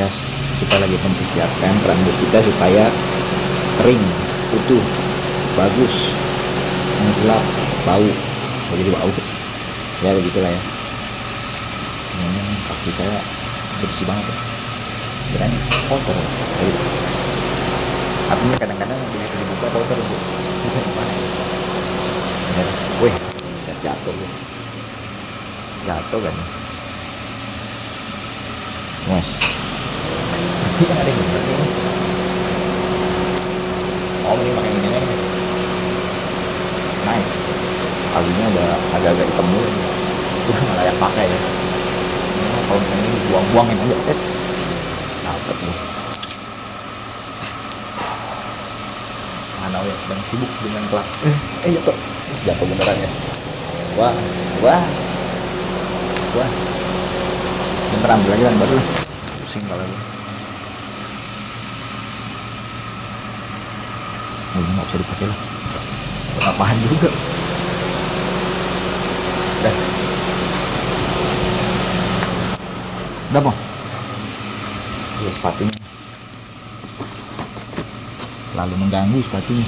guys kita lagi mempersiapkan rambut kita supaya kering utuh bagus mengkilap bau. Jadi bau. Ya begitulah ya. Ini kaki saya bersih banget ya. Kirain kotor. Kayak artinya kadang-kadang begitu dibuka kotor bu. Ya, wih bisa jatuh bu. Jatuh kan? Mas sepertinya ada yang bener ini oh ini pakai ini nih nice. Kalinya ada agak-agak hitam dulu udah nggak layak pakai ya. Ini mah kalau misalnya ini buang-buangin aja Eits. dapet nih. Manau yang sedang sibuk dengan kelak eh, eh jatuh jatuh beneran ya. Wah wah. Wah. Bentar ambil aja kan baru pusing kalau oh, ini nggak usah dipakai lah buat apaan juga udah udah po ya sepatunya lalu mengganggu sepatunya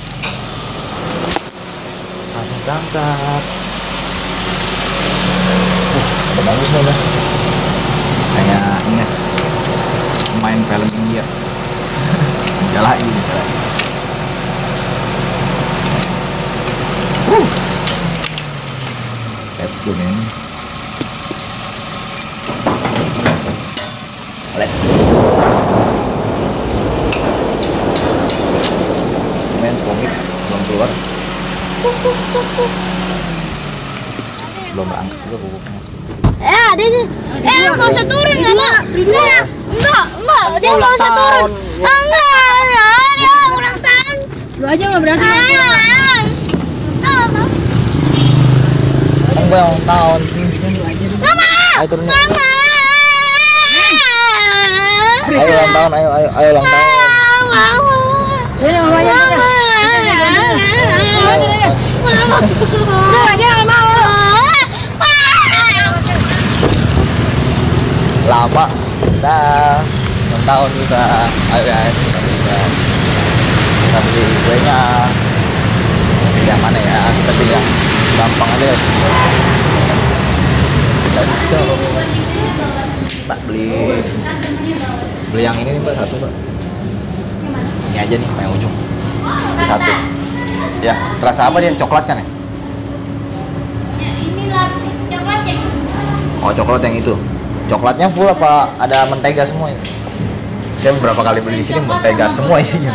langsung berangkat uh, udah bagus nih udah kayak Ines. Main film India jalain uh. let's go man let's go main komik belum keluar belum berangkat juga bubuknya sih Eh, ada sih. Eh, nggak usah turun nggak. Enggak, enggak, enggak. Dia nggak usah turun. Enggak, enggak. Dia ulang tahun. Lu aja nggak berani. Ah, ah, ah. Kan gue yang tahun Nggak mau. Ayo turun yuk. Nggak mau. Ayo ulang tahun, ayo ayo ayo ulang tahun. Ini mamanya. Lama. Dah. Ulang tahun kita. Ayo guys, kita beli. Kita beli kuenya. Yang mana ya? Kita pilih yang gampang aja guys. Let's go. Mbak beli beli yang ini nih mbak satu mbak. Ini aja nih yang ujung. Ini satu. Ya, terasa apa dia? Coklat kan ya? Oh coklat yang itu. Coklatnya full apa ada mentega semua ini? Saya beberapa kali beli di sini mentega semua isinya.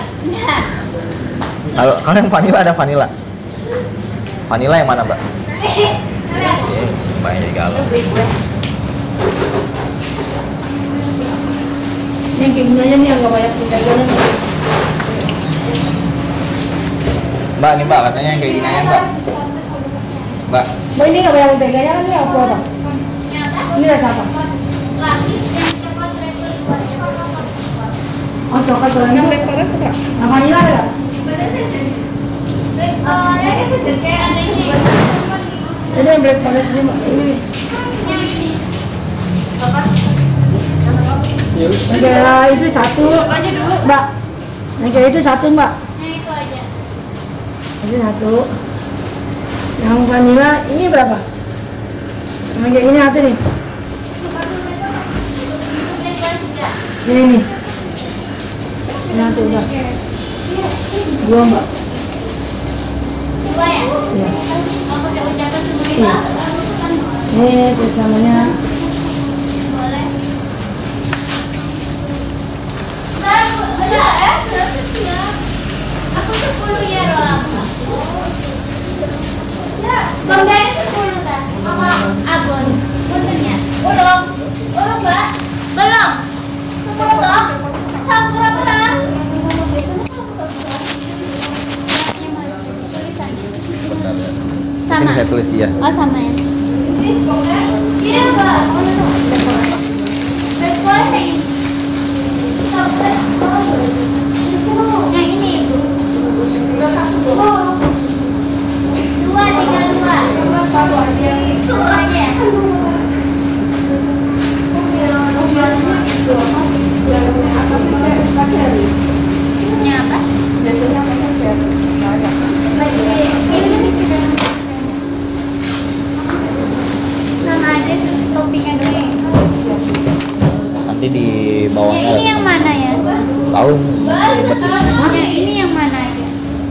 Kalau kalau yang vanilla ada vanilla. Vanilla yang mana mbak? Mbaknya jadi galau. Yang kayak gini aja nih yang nggak banyak pentaganya. Mbak nih mbak katanya yang kayak gini aja mbak. Mbak, Mbak ini nggak banyak pentaganya kan ini apa apa? Ini rasa apa? Oh coklat goreng. Yang apa? Nah vanilla ada? Ini yang black forest ini Mbak. Ini kayak itu satu. Mbak. Kayak itu satu Mbak. Ini satu. Yang vanilla ini berapa? Yang kayak ini satu nih. Ini nih. Ini satu Mbak. Dua Mbak. Iya. Iya. Ini terus namanya. Belum. Belum, toh? Campur apa Ya. Sama. Saya tulis ya. Oh, sama ya. Nah, dua, Ini apa? nanti di bawah ya, ini yang mana ya? Tahu ini yang mana ya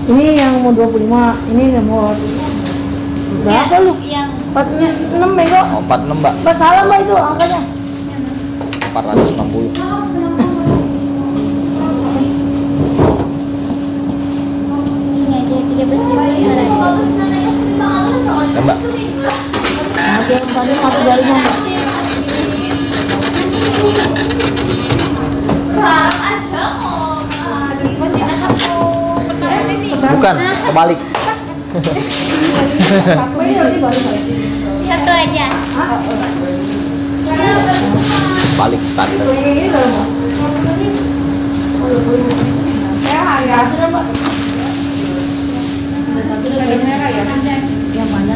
ini yang mau 25 ini yang mau berapa ya, lu? Yang 46 bego. 46 mbak mbak. Salah mbak itu angkanya. 460 bukan kebalik. Satu aja. balik standar. Ya, ya. Ada merah ya. Yang mana?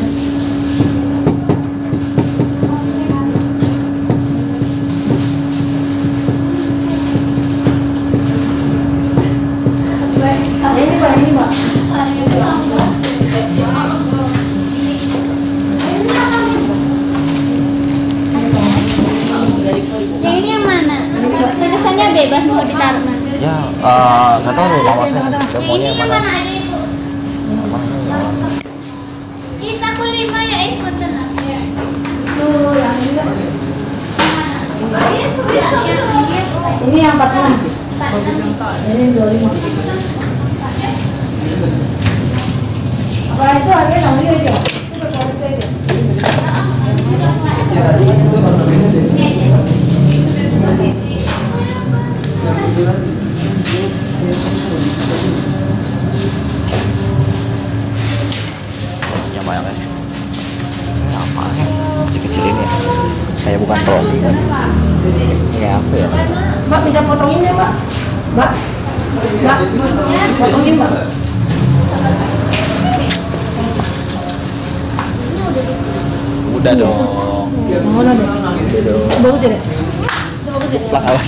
Ini mbak, ini mbak. Yang ini yang mana? Tulisannya bebas mau ditaruh mana? ya eh, nggak tahu Yang ini yang yang mana mana aja ibu? Is aku lima ya is betul. Tuh, yang ini kan. Ini yang 46. Ini 25. Apa itu aja? Itu ya banyak ya ini apa sih kecil-kecil ini ya kayak bukan roti kayak apa ya Mbak minta potongin ya, Mbak. Mbak. Mbak. Potongin, Mbak. udah dong udah dong Bagus ya, deh. Bagus ya. plak apa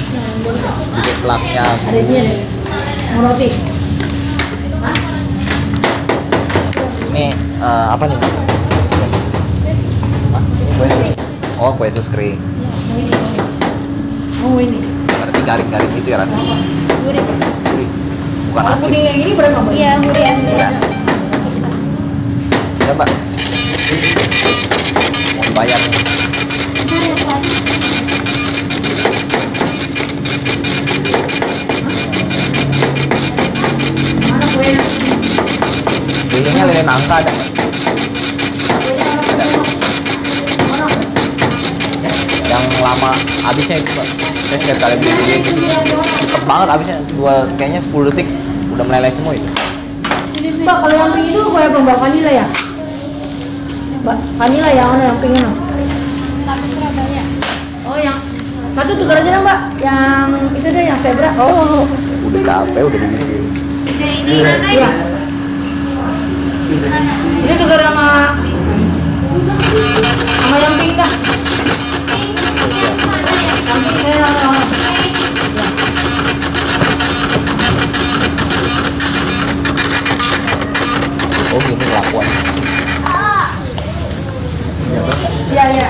bikin plaknya Ada ini ya, deh. Mau roti. ini eh, apa nih Hah? Ini sus. Oh kue sus kering Oh, ini. berarti garing-garing gitu ya rasanya Gurih. Gurih. bukan Kalau asin yang ini berapa, Mbak? Iya, gurih asin. Ya mbak mau dibayar Mana kuenya? Lilinnya lilin angka ada nggak? Yang lama habisnya itu mbak saya setiap kali beli lilin gitu cepet banget habisnya dua kayaknya 10 detik udah meleleh semua itu Mbak, kalau yang pink itu apa, Mbak? Vanilla ya? Mbak, vanilla yang mana yang pink? Tapi Surabaya. Oh, yang satu tukar aja dong, Mbak. Yang itu deh, yang zebra. Oh, udah capek udah begini Ini iya. ya? Ini tukar sama sama yang pink dah. Oh gini kelakuan Iya, iya.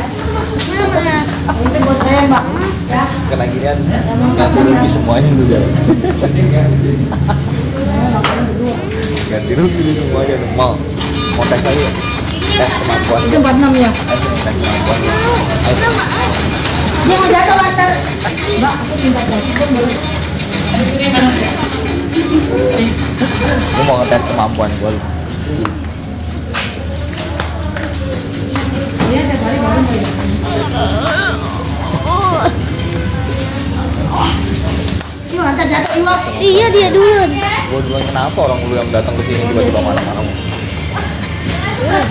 Ini buat saya, Mbak. Ya. kena ginian ganti rugi semuanya tuh jadi ganti rugi semuanya mau mau tes lagi ya tes kemampuan Itu 46 ya. tes kemampuan jatuh. Mbak, aku minta jatuh lu mau ngetes kemampuan gue lu Iya, baru ya. Jatuh. Iya dia dulu. gue duluan kenapa orang lu yang datang ke sini tiba-tiba mana-mana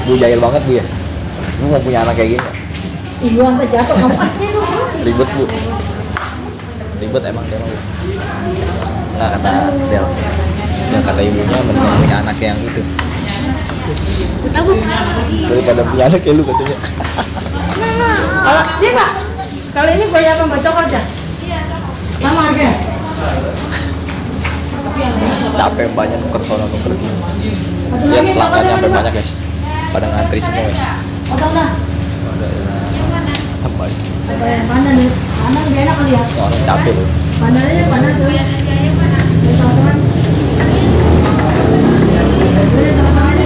gue jahil banget ya lu mau punya anak kayak gini Ibu lantar jatuh, kamu. Ribet bu. Ribet emang emang nggak kata Del. Ya kata ibunya mendingan punya anak yang itu. Daripada punya anak kayak lu katanya. Kalau dia nggak, kalau ini gue apa? Coklat ya? Sama harganya? capek banyak nuker sono nuker sini. Coklat sampai Mbak. banyak guys. Pada ngantri semua guys. Apa Apa yang nih? Pandang lebih enak kali ya. Ya, orang capek loh. Pandang aja, pandang tuh. Dari teman-teman. Dari teman-teman aja.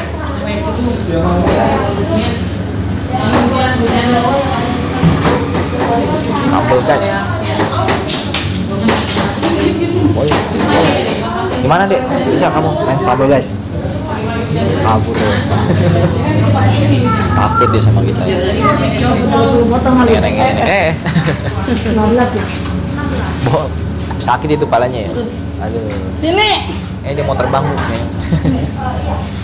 Stumble guys. Iya. Gimana dek? Bisa kamu main stumble guys? Kabur deh. Takut dia sama kita. Neng. Eh, 15 ya. Bo, sakit itu palanya ya. Aduh. Sini. Eh dia mau terbang bu.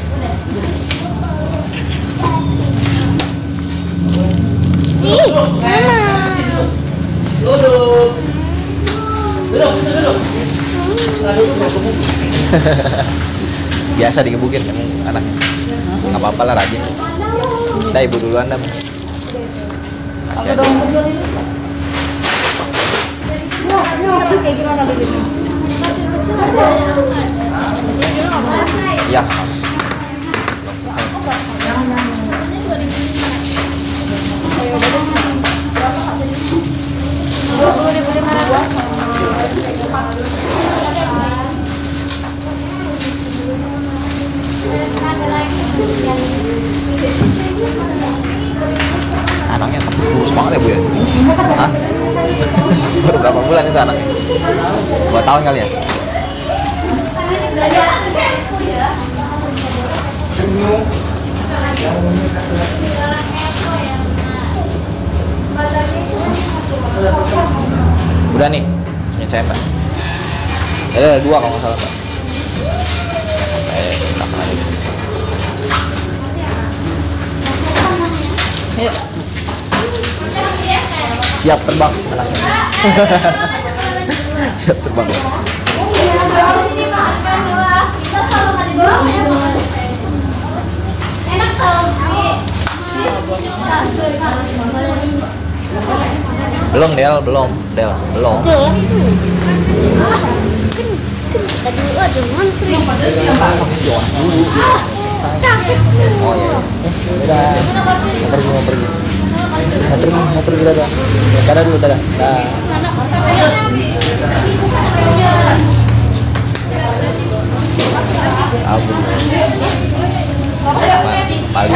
Biasa digebukin kan anaknya. Nggak apa-apa lah rajin. Kita ibu duluan dah. Kasih. Anaknya kurus banget ya bu ya. Hah? Baru berapa bulan itu anaknya? Dua tahun kali ya? Udah nih, punya saya mbak. Ada dua kalau nggak salah mbak. Eh. Yuk. Siap terbang anaknya. Siap terbang. Enak Belum Del, belum Del, belum. Tadi ada mantri. Oh iya. Mau pergi mau pergi. Mau pergi mau pergi dadah. Dadah dulu dadah. Dah. Abu. Pagi.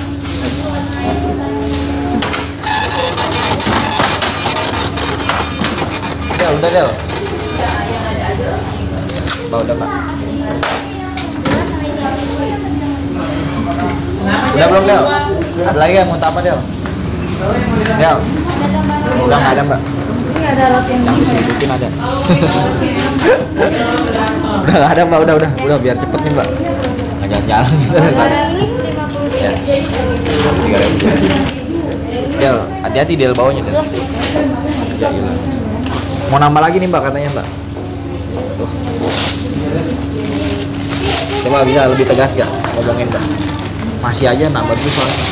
udah Del. Mbak, udah. Udah belum Del? Ada lagi yang mau apa Del? Del? Udah nggak ada Mbak. Yang diselidikin ada. udah nggak ada Mbak, udah udah udah biar cepet nih Mbak. Nggak jalan-jalan gitu. Ya. Del, hati-hati Del bawanya Del. Ya. Mau nambah lagi nih Mbak katanya Mbak. Tuh. Coba bisa lebih tegas gak ngomongin Mbak? Masih aja nambah terus soalnya.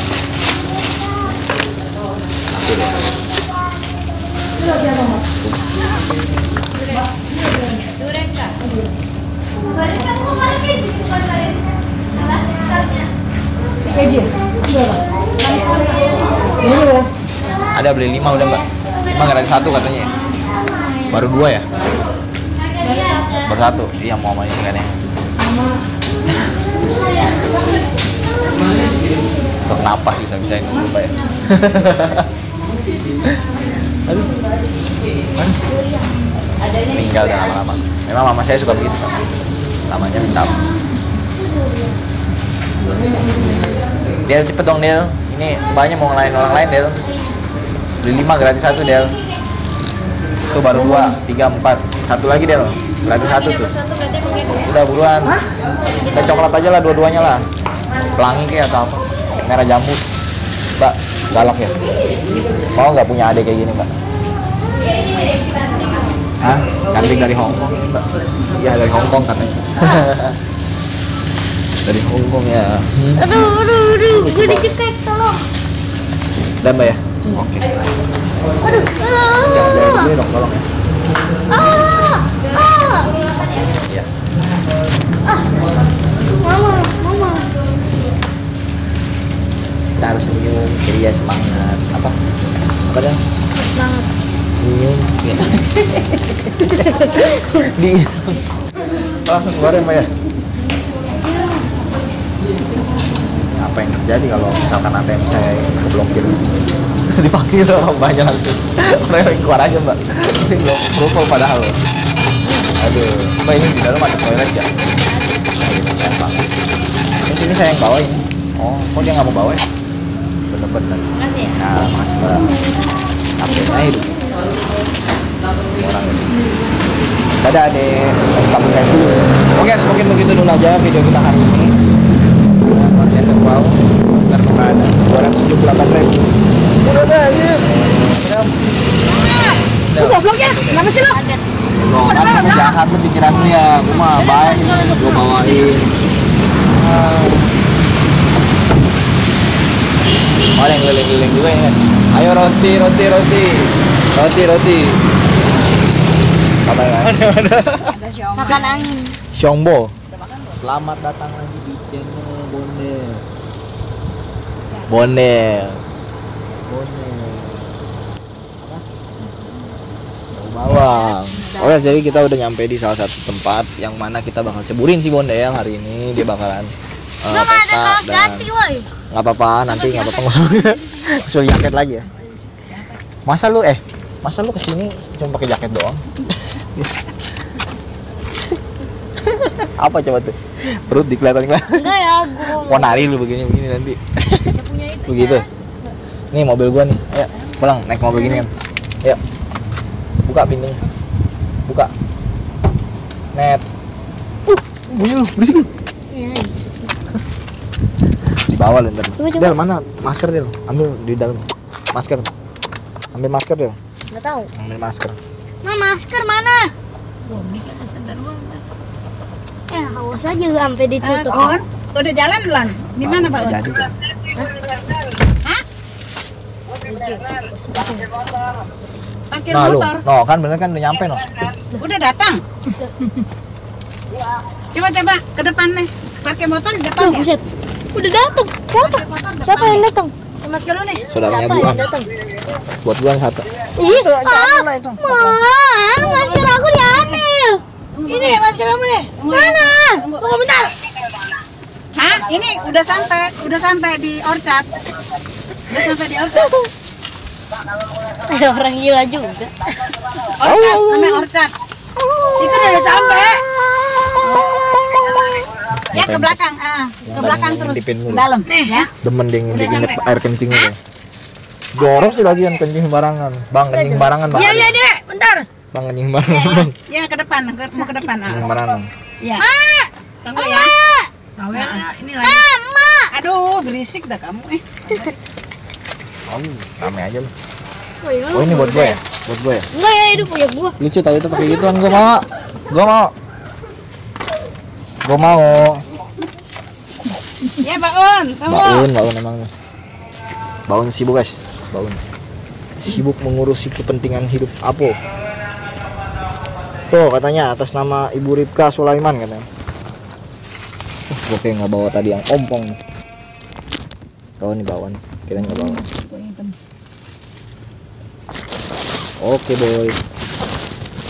Nanti deh. ada beli lima udah mbak lima gratis satu katanya baru dua ya? Baru satu? Iya mau main kan ya? Sok napas bisa bisa ini lupa ya? Aduh. Meninggal dah lama-lama. Memang mama saya suka begitu Pak. namanya minta Del cepet dong Del. Ini banyak mau ngelain orang lain Del. Beli lima gratis satu Del itu baru dua. Tiga empat. Satu lagi Del. Gratis satu tuh. Udah buruan. Kita coklat aja lah dua-duanya lah. Pelangi kayak atau apa. Merah jambu. Mbak galak ya? Mau nggak punya adik kayak gini mbak? Hah? Kanting dari Hong Kong mbak. Iya dari Hong Kong katanya. Dari Hong Kong ya. Aduh, aduh, aduh, gue dicekek, tolong. udah mbak ya oke Aduh, jangan jangan dulu dong tolong ya ah, ah, iya mama, mama. kita harus senyum ceria semangat apa apa dah Semangat. senyum ya. di ah keluarin mbak ya apa yang terjadi kalau misalkan ATM saya keblokir dipakai sama banyak tuh orang yang keluar aja mbak ini belum berapa padahal loh aduh mbak ini di dalam ada toilet ya Aduh, sayang banget ini sini saya yang bawa ini oh kok dia nggak mau bawa ya bener-bener Makasih ya. Nah, mas Mbak. Update hidup. Orang ini. Dadah adek. Stop guys dulu. Oke, mungkin begitu dulu aja video kita hari ini. Konten wow. Ntar kita ada 278 ribu. Banyak. Udah. Lu goblok ya? Kenapa sih lo? Bro, kan kamu jahat lu pikiran lu ya. Gue mah baik ini. Gue bawain. Oh, yang keliling-keliling juga ya. Ayo roti, roti, roti. Roti, roti. Apa ya? Makan angin. Xiongbo. Selamat datang lagi di channel Bonel. Bonel. Bawang. Oke, jadi kita udah nyampe di salah satu tempat yang mana kita bakal ceburin si Bondel hari ini. Dia bakalan uh, Gak ada kaos dan ganti, apa-apa nanti nggak apa-apa ngusul jaket lagi ya. Masa lu eh masa lu ke sini cuma pakai jaket doang? Apa coba tuh? Perut dikelihatan kelihatan Enggak ya, gue mau nari lu begini begini nanti begitu nih mobil gua nih. Ayo pulang. Naik mobil gini kan ayo. Buka pintunya. Buka. Net. Uh bunyi lu berisik lu. Iya, di bawah lu ntar. Del mana? Masker Del. Ambil di dalam. Masker. Ambil masker Del. Nggak tahu. ambil masker. Ma, masker mana? Eh, awas aja sampai ditutup. Oh, udah jalan belum? Di mana Pak? Jadi Parkir nah motor. no kan bener kan udah nyampe no Udah datang. Coba coba ke depan nih. Parkir motor di depan Tuh, ya. buset. Udah datang. Siapa? Siapa yang datang? Masker lu nih. saudaranya yang datang? buat buan satu Ih, ah, jangan lah itu. Ma, masker aku diambil. Ini masker kamu nih. Mana? Tunggu bentar. Hah? Ini udah sampai, udah sampai di Orchard. Udah sampai di Orchard. Ada orang gila juga. Orchard, namanya Orchard. Itu udah sampai. Ya ke belakang, ah, ke belakang terus. Mulu. Dalam, ya. demen dia ngintip air kencing itu jorok sih lagi yang kencing sembarangan bang kencing sembarangan bang Iya, iya, Dek. Bentar. bang kencing sembarangan Ya ke depan, ke, mau ke depan. kencing Ah. sembarangan Ya. Tunggu ya. Tahu ya. Ini lagi. Aduh, berisik dah kamu. Eh. Oh rame aja lu. Oh, iya. oh ini buat gue ya? buat gue ya? Enggak ya, itu punya gua. lucu tau itu pakai gituan gue mau. Gue mau. Gue mau. Ya, Baun, kamu. baun baun emangnya baun sibuk guys. Baun. Sibuk mengurusi kepentingan hidup Apo. Tuh katanya atas nama Ibu Ripka Sulaiman katanya. Uh, gue kayak nggak bawa tadi yang ompong. nih oh ini bawa nih kira nggak bawa Oke boy.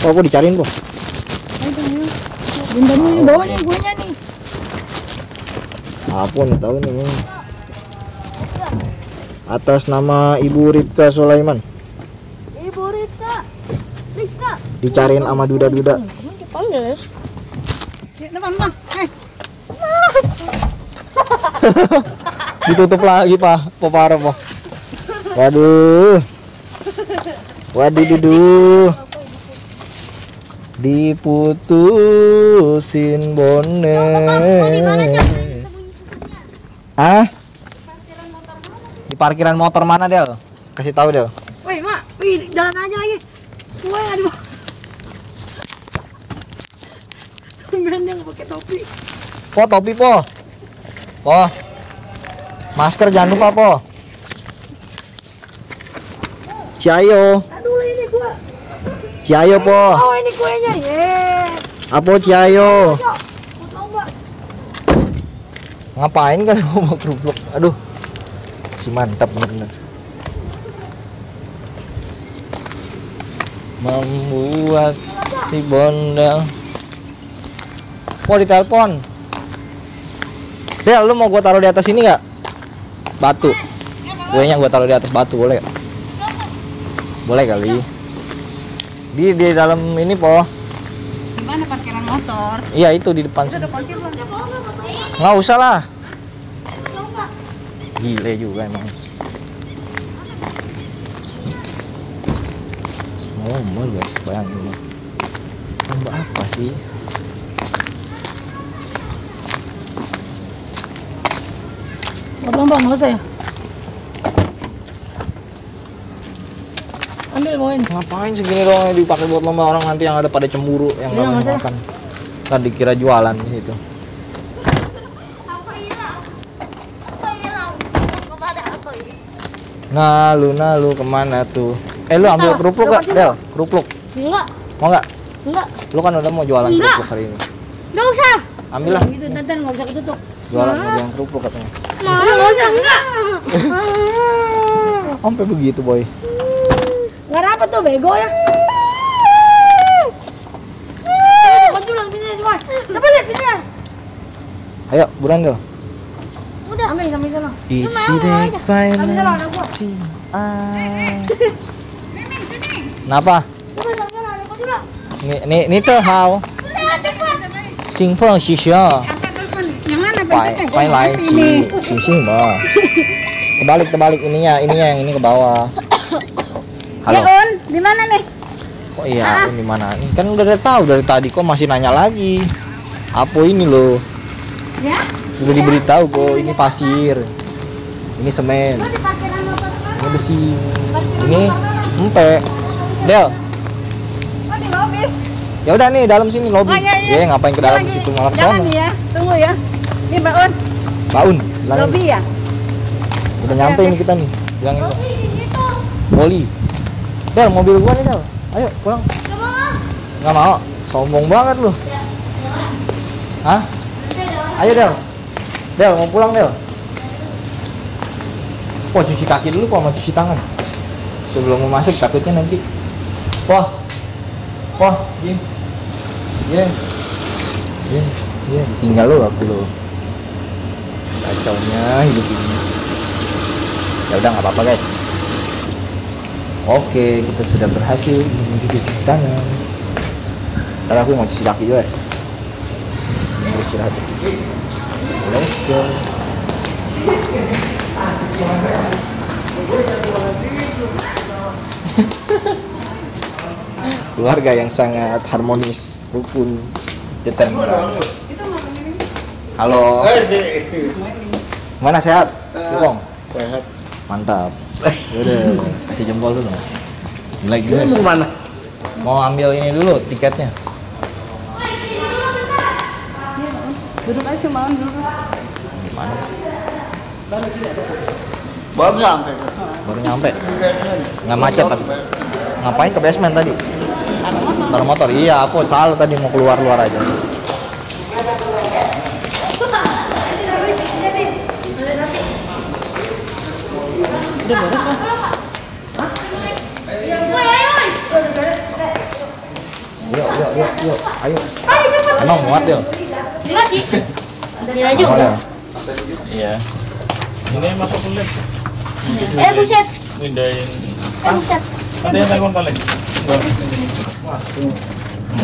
Oh, aku dicariin kok. Bunda ini bawa nih kuenya nih. Apa nih tahu nih? Atas nama Ibu Ripka Sulaiman Ibu Rika. Rika. dicariin sama duda-duda. Panggil ya. Depan, Bang. Eh, Ditutup lagi, Pak. Po parah, Po. Waduh. Waduh duduh. Diputusin bonek. Ah? Di parkiran motor mana, Del? Kasih tahu, Del. Woi, Mak. Wih, jalan aja lagi. Woi, aduh. Tumben yang pakai topi. Po, topi, Po. Po. Masker jangan lupa, Po. Ciayo. Aduh, ini gua. Ciayo, Po. Oh, ini kuenya. Ye. Apa Ciayo? Mbak. Ngapain kali mau kerupuk? Aduh. Si mantap bener-bener. Membuat si bondel. Oh, ditelepon. Del, lu mau gua taruh di atas ini nggak? Batu. Kuenya gua taruh di atas batu, boleh nggak? Boleh kali. Di di dalam ini, Po. di mana parkiran motor? Iya, itu di depan sini. Nggak usah lah. Gile juga emang. Ngomel guys, bayangin. Lomba apa sih? Buat lomba nggak usah ya? Ambil bawain. Ngapain segini doang yang dipakai buat lomba orang nanti yang ada pada cemburu yang nggak mau makan. Ntar dikira jualan di situ. Aku ini. Nalu nalu ke mana tuh? Eh lu ambil Nah, kerupuk gak? Del, kerupuk. Enggak, Mau nggak? enggak. Lu kan udah mau jualan Enggak. kerupuk hari ini. Gak usah. Ambil lah, Gitu, nanti nggak bisa ketutup. jualan jualan kerupuk katanya. Enggak, nggak usah, enggak. Sampai begitu boy. Nggak dapat tuh, bego ya. Coba lihat. Ayo, buruan Del. Udah. Ambil sampai sana. Ada gua. Kenapa? Nih, nih, nih tuh how. Sing feng xi xia. Pai, pai lai Ini. ci, xi xi ba. Kebalik, kebalik ininya, ininya yang ini ke bawah. Halo. Ya, Un, di mana nih? Kok iya, ini mana? Ini kan udah tahu dari tadi kok masih nanya lagi. Apa ini loh? Ya? Udah diberitahu kok, ini pasir. Ini semen. Ini besi. Ini empe. Del, di ya udah nih dalam sini lobby. Oh, iya, iya. Ya ngapain ke dalam situ malah sana. ya. Tunggu ya. Ini Mbak Un, Baun, bilangin. lobi ya? Udah nyampe ini kita nih. Bilangin kok. Poli. Del, mobil gua nih, Del. Ayo, pulang. Nggak mau. Sombong banget lu. Hah? Ayo, Del. Del, mau pulang, Del. Wah, cuci kaki dulu kok sama cuci tangan. Sebelum mau masuk takutnya nanti. Wah. Wah, Jin. Jin. Jin. Jin. Tinggal lu aku lu. Kacaunya hidup ini. Ya udah nggak apa-apa, guys. Oke, kita sudah berhasil mencuci cuci tangan. Ntar aku mau cuci kaki guys. Beristirahat. Let's go. Keluarga yang sangat harmonis, rukun, determinan. Halo. Mana sehat? Bukong? Sehat. Mantap. Udah, kasih jempol dulu. Like guys. Mau mana? Mau ambil ini dulu tiketnya. Duduk aja mau dulu. Gimana? Baru sampai. Baru nyampe. Nggak macet tapi. Ngapain ke basement tadi? Taruh motor. Iya, aku salah tadi mau keluar-luar aja. Udah beres lah. Woi, ayo, woi. Yuk, ayo. Emang muat? Enggak sih. Mau, udah. Del? Iya. Ini masuk kulit. Eh buset. Mindahin. Eh buset. Ada yang telepon kali?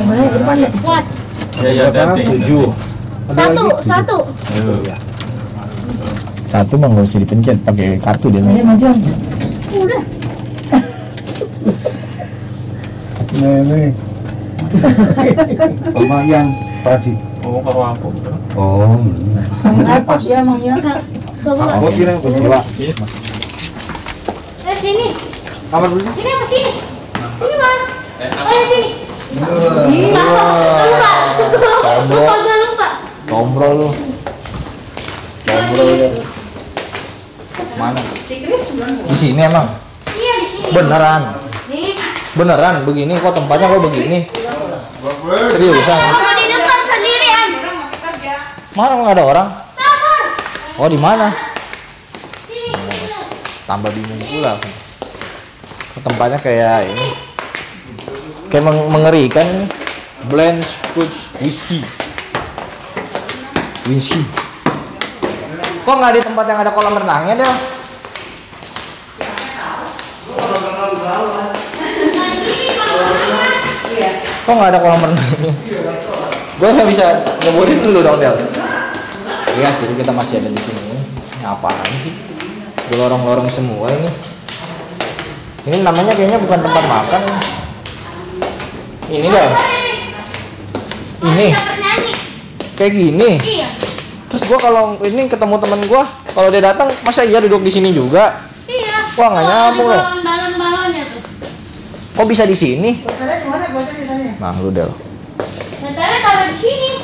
Mana di depan ya? Kuat. Ya ya. Tujuh. Satu, satu. Satu mah nggak usah dipencet, pakai kartu dia. Maju. Udah. Nenek. Sama yang tadi. Oh, karo aku. Oh, Ngapot ya emang ya. Oh kira Coba. Eh sini. Kamar dulu. Sini apa sini? Sini mana? Oh ya sini. Lupa. Lupa. Lupa lupa. Kombrol lu. Kombrol lu. Mana? Di sini emang. Iya di sini. Beneran. Beneran begini kok tempatnya kok begini. Seriusan. Kamu di depan sendirian. Mana nggak ada orang? Sabar. Oh di mana? Tambah bingung pula. Tempatnya kayak ini. Kayak meng- mengerikan ini. Blend Scotch Whiskey. Whiskey. Kok nggak di tempat yang ada kolam renangnya, Del? Kok nggak ada kolam renangnya? Gue nggak bisa nyebutin dulu dong, Del. Iya sih, kita masih ada di sini. Ini apaan sih? Lorong-lorong semua ini. Ini namanya kayaknya bukan tempat makan. Ini Del. Ini. Kayak gini. Iya. Terus gua kalau ini ketemu temen gua, kalau dia datang masa iya duduk di sini juga? Iya. Wah, nggak nyambung loh. Dalam balonnya tuh. Kok bisa di sini? Nah, lu Del.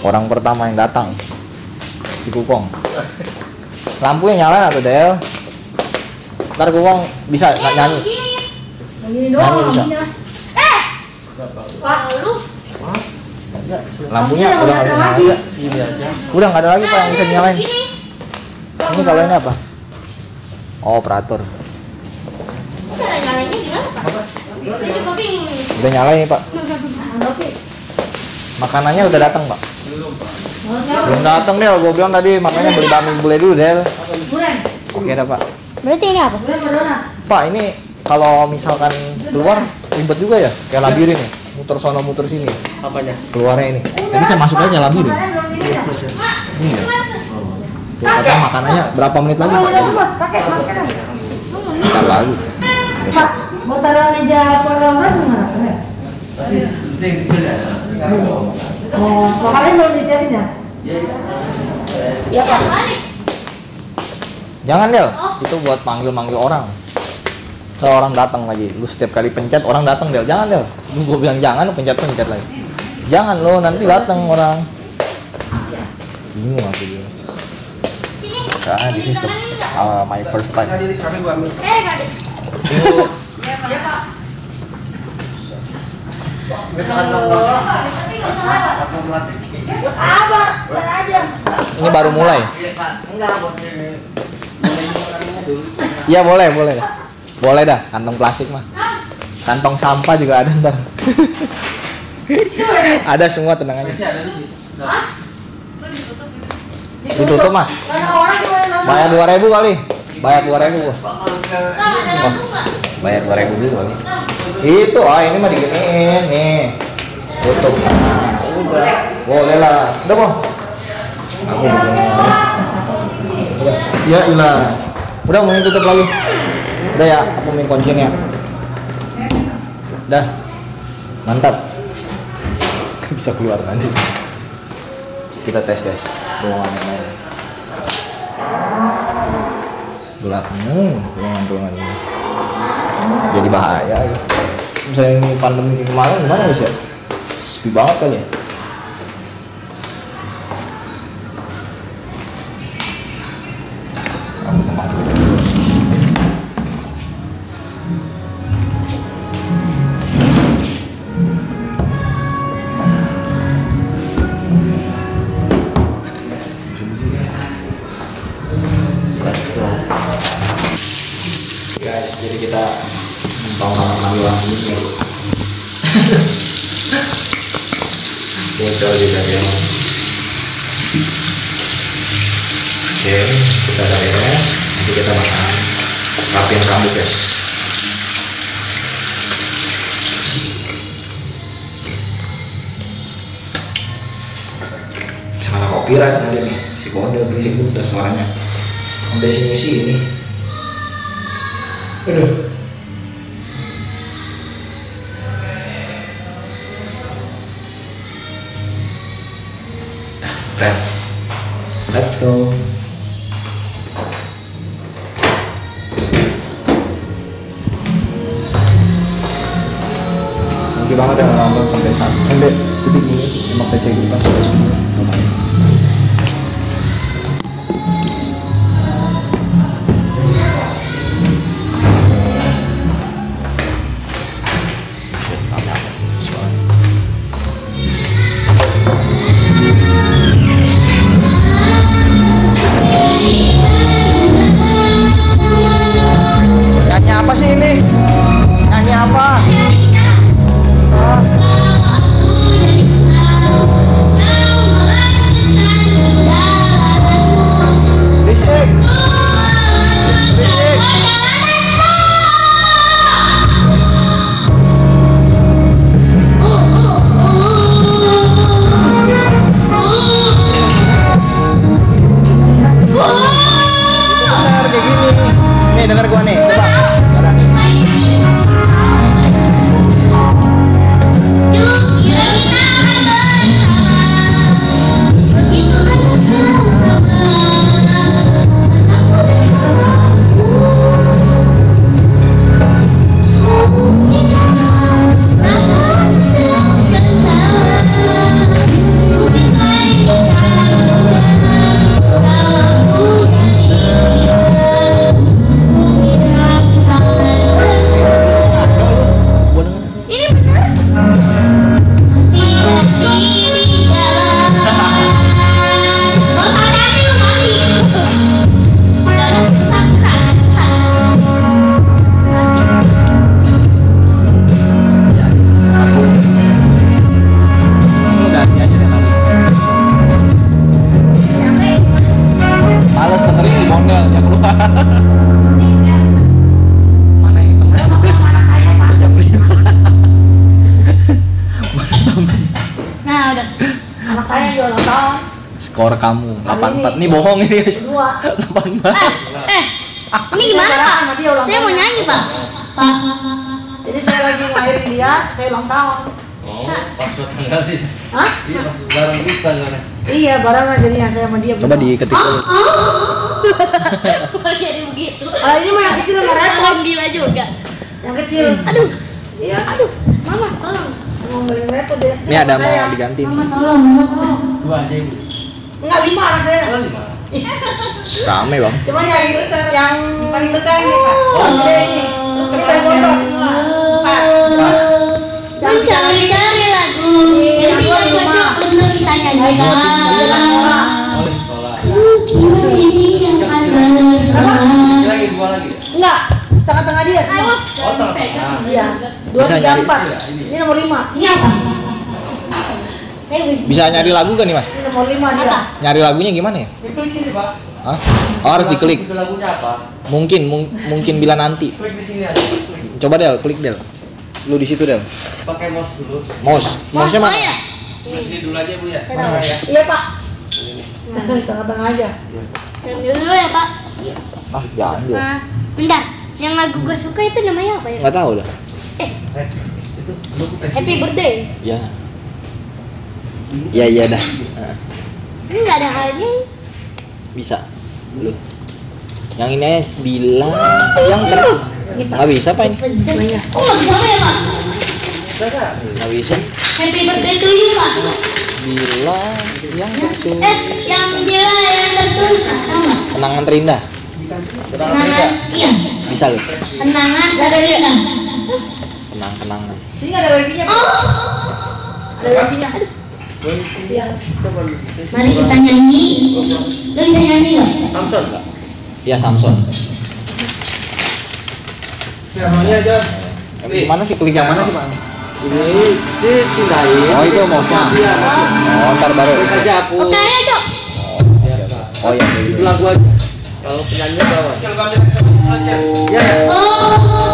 Orang pertama yang datang. Si Kukong. Lampunya nyala atau Del? Ntar Kukong bisa Eh, nggak nyanyi. Ini Nyanyi doang. bisa. Eh. Wah, lu. Lampunya udah nggak bisa nyala. Segini aja. Udah nggak ada lagi pak yang bisa dinyalain. Gini. Ini kalau ini apa? Oh, operator. Cara nyalainnya gimana, Pak? Saya juga bingung. ini. Udah nyala ini pak. Makanannya udah datang pak. Belum datang Del, gue bilang tadi makanya beli bami bule dulu Del. Oke dah pak. Berarti ini apa? Pak ini kalau misalkan keluar ribet juga ya, kayak labirin ya. Muter sono muter sini. Apanya? Keluarnya ini. Jadi saya masuk aja labirin. Ini ya. Tuh, katanya makanannya berapa menit lagi pak? Mas, pakai masker. Bentar lagi. Besok. Mau taruh meja perorangan mana? Oh, makannya belum disiapin ya? Iya, balik. Jangan Del, itu buat manggil-manggil orang. Orang datang lagi, lu setiap kali pencet orang datang Del, jangan Del. Lu gua bilang jangan, lu pencet-pencet lagi. Jangan lo, nanti datang orang. Bingung aku dia. Sini. Karena this is the, uh, my first time. Eh, aja. Ini baru mulai. Iya boleh, boleh dah. Boleh dah, kantong plastik mah. Kantong sampah juga ada ntar. ada semua tenang aja. Ditutup mas. Bayar dua ribu kali. Bayar dua ribu. Nggak? Bayar dua ribu dulu kali. Itu ah ini mah diginiin nih. Tutup. Nah, udah. Boleh lah. Udah mau. Aku. Udah. Ya ilah. Udah mau tutup lagi. Udah ya, aku main kuncinya. Udah. Mantap. Bisa keluar nanti. Kita tes tes ruangan yang lain. Gelap. Hmm, ruangan ruangan ini. Jadi bahaya. ya. Misalnya ini pandemi kemarin gimana bisa? Sepi banget kali ya. Bocor juga dia oke kita udah beres. Nanti kita bakalan rapiin rambut guys. Salah copyright nanti nih. Si kode berisik udah suaranya. Sampai sini sini aduh Ren, let's go. Thank banget yang nonton sampai sampai titik ini. Kita cek depan sampai sini. Guys. Dua. 84. Eh, ini gimana, Pak? Saya mau nyanyi, Pak. Pak. Jadi saya lagi ngelahirin dia, saya ulang tahun. Oh, pas buat tanggal sih. Hah? Iya, pas barang kita kan. Iya, barengan jadinya saya sama dia. Coba diketik dulu. Boleh jadi begitu. Ah, ini mah yang kecil sama repot. Gila juga. Yang kecil. Aduh, Iya, aduh. Mama, tolong. Mau beli repot deh. Ini ada mau diganti. Mama, tolong. Mama, tolong. Dua aja ibu. Enggak lima anak saya. Oh, lima. Rame bang. Cuma nyari besar yang paling besar ini pak Oh. Terus kita kontrol semua. mencari-cari lagu. Yang Jadi yang cocok untuk kita nyanyikan. Oh, di sekolah. Kira ini yang. Kecil lagi dua lagi. ya? Enggak, tengah-tengah dia semua. Oh, tengah-tengah. Iya. Dua, tiga, empat. Ini nomor lima. Ini apa? Bisa nyari lagu gak nih mas? Nyari lagunya gimana ya? Klik sini pak. Hah? Oh, harus diklik. Itu lagunya apa? Mungkin, mung- mungkin bila nanti. Klik di sini aja. Klik. Coba Del, klik Del. Lu di situ Del. Pakai mouse dulu. Mouse. Mouse-nya mana? saya? Di sini dulu aja bu ya. Saya tahu. ya. Iya pak. Tengah-tengah aja. Saya ambil dulu ya, Pak. Ah, jangan Del. Nah, bentar. Yang lagu gue suka itu namanya apa ya? Nggak tahu dah. Eh, ke Happy birthday. Ya. Ya iya dah. Nah, Ini nggak ada halnya. bisa. Lu. Yang ini aja bilang yang terus. Nggak bisa apa ini? Oh, nggak bisa apa ya, Pak? Nggak bisa. Happy birthday to you, Pak. Bilang yang terus. Eh, yang dia yang tertulis nggak? Kenangan terindah. Kenangan, iya. Bisa lu. Kenangan terindah. Kenang kenangan. Sini ada wifi-nya. Pak. Oh, Ada wifi-nya. Iya. Mari kita nyanyi. Lo bisa nyanyi nggak? Samson kak. Ya Samson. Siapanya aja. Yang mana sih klik yang mana sih pak? Ini dipindahin. Oh, itu mouse-nya. Iya, Oh, ntar baru. Oke ayo cok. Biasa. Oh iya. Itu lagu aja. Kalau penyanyi bawah. Ya, ya. Oh.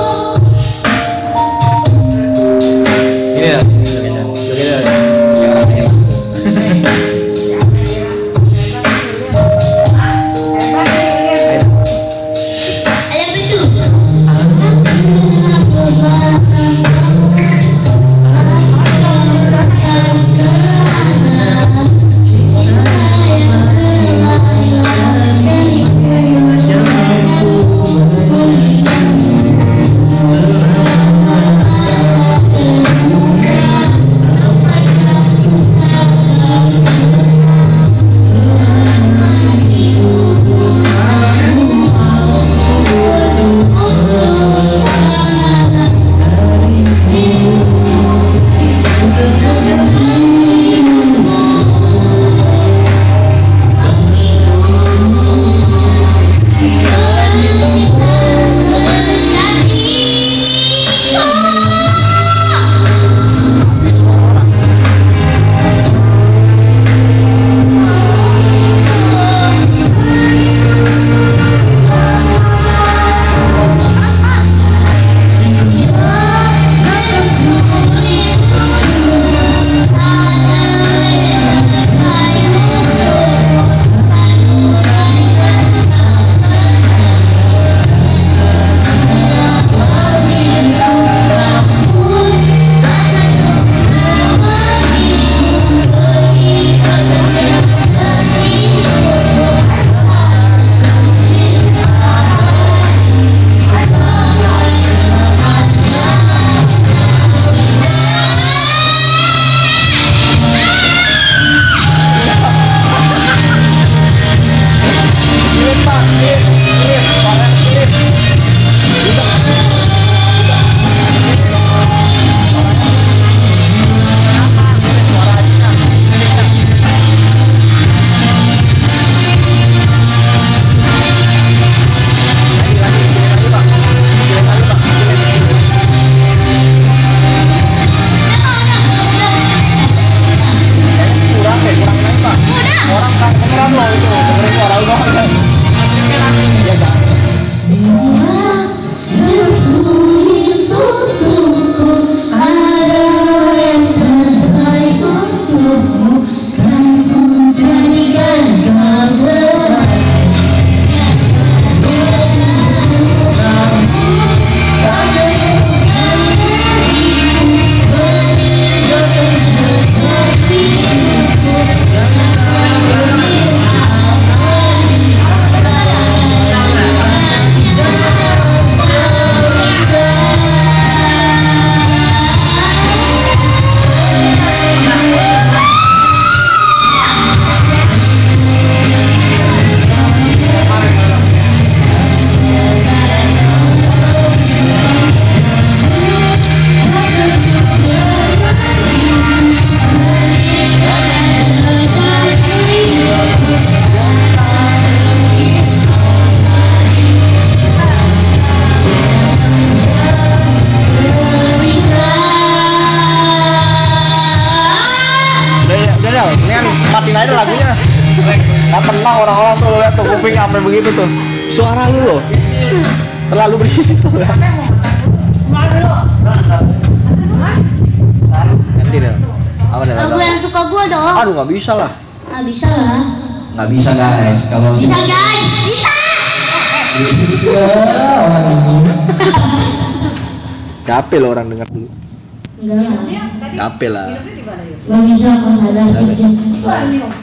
Capek lah. Gak bisa kalau sadar.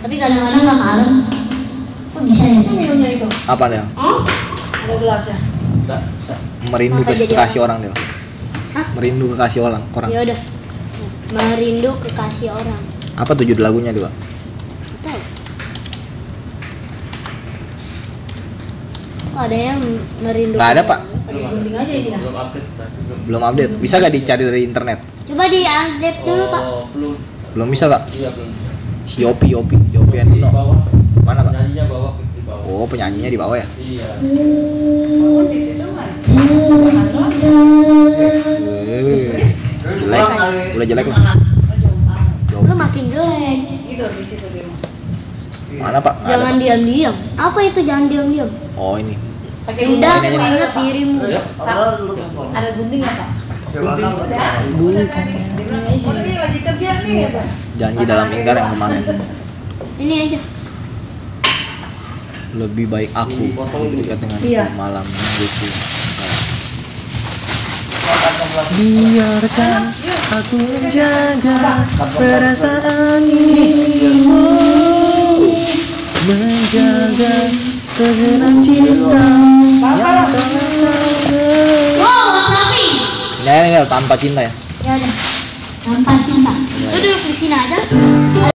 Tapi kadang-kadang gak kalem. Kok bisa ya? Apa nih? Oh? Merindu Maka ke jadi kasih orang dia. Hah? Merindu ke kasih orang. Orang. Ya udah. Merindu kekasih orang. Apa tuh judul lagunya dia? Nggak Tahu. Oh, ada yang merindu. Nggak ada, Pak. Belum update. Belum. Belum update. Bisa gak dicari dari internet? Coba di update dulu pak. Oh, belum. Belum bisa pak. Iya, belum. Si Yopi Yopi Yopi Di Andino. bawah. Mana pak? Nyanyinya bawah di bawah. Oh penyanyinya di bawah ya. Iya. Eh, jelek. Udah udah jelek lah Lu makin jelek. Itu di situ dia. mana pak Nggak ada, Jangan Pak. diam-diam. Apa itu jangan diam-diam? oh ini aja. ingat dirimu. Ada guntingnya pak? Dia lagi kerja nih. janji dalam ingkar yang kemarin Ini aja. lebih baik aku dekat dengan Iya. malam mingguku biarkan aku menjaga perasaan dirimu menjaga segenap cinta yang pink. Aja nih tanpa cinta ya Ya udah. Tanpa cinta. Lu duduk di sini aja.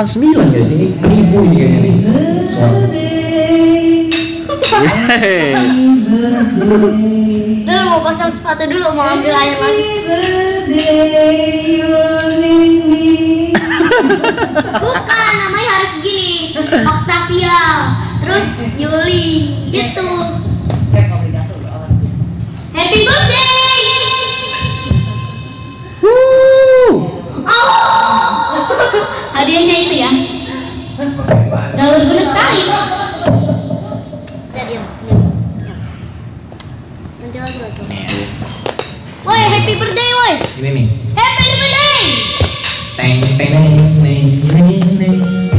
89 ya sini ribu ini kayaknya nih. Nah, mau pasang sepatu dulu mau ambil menjelang langsung nih. Woi happy birthday woi. Ini nih. Happy birthday. Teng teng teng teng teng teng.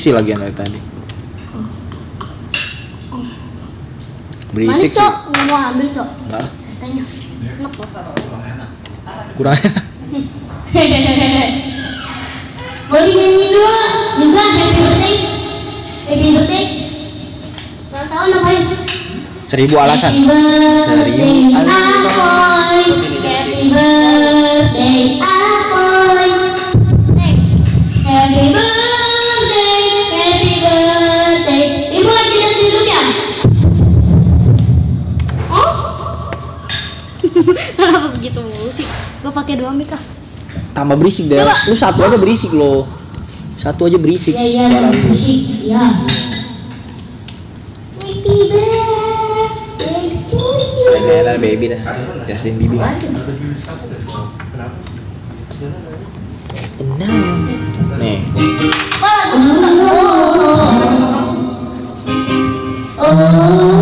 Sih lagi dari tadi. Berisik Manis cok, mau ambil cok. Kastanya. Enak loh. kurang Mau dinyanyi dulu juga happy birthday. Happy birthday. Ulang tahun ngapain? seribu alasan. Happy birthday Seribu alasan. Apoy. Happy birthday pakai dua mic ah. Tambah berisik deh. Lu satu aja berisik loh. Satu aja berisik. Ya ya, suara lu. musik ya. Happy birthday to you. Kayak ada baby dah. Justin Bieber. Nih, But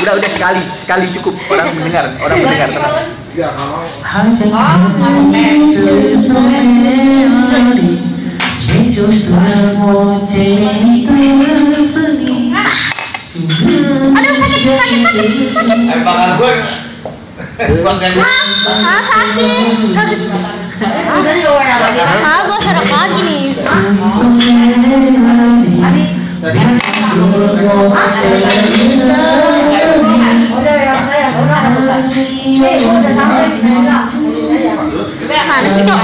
Udah udah sekali, sekali cukup orang mendengar, orang mendengar. tenang. Aduh sakit, sakit, sakit, sakit. Bakar gue. Bakar Ah sakit, sakit. Ah, gue serap lagi nih. Mana sih kok?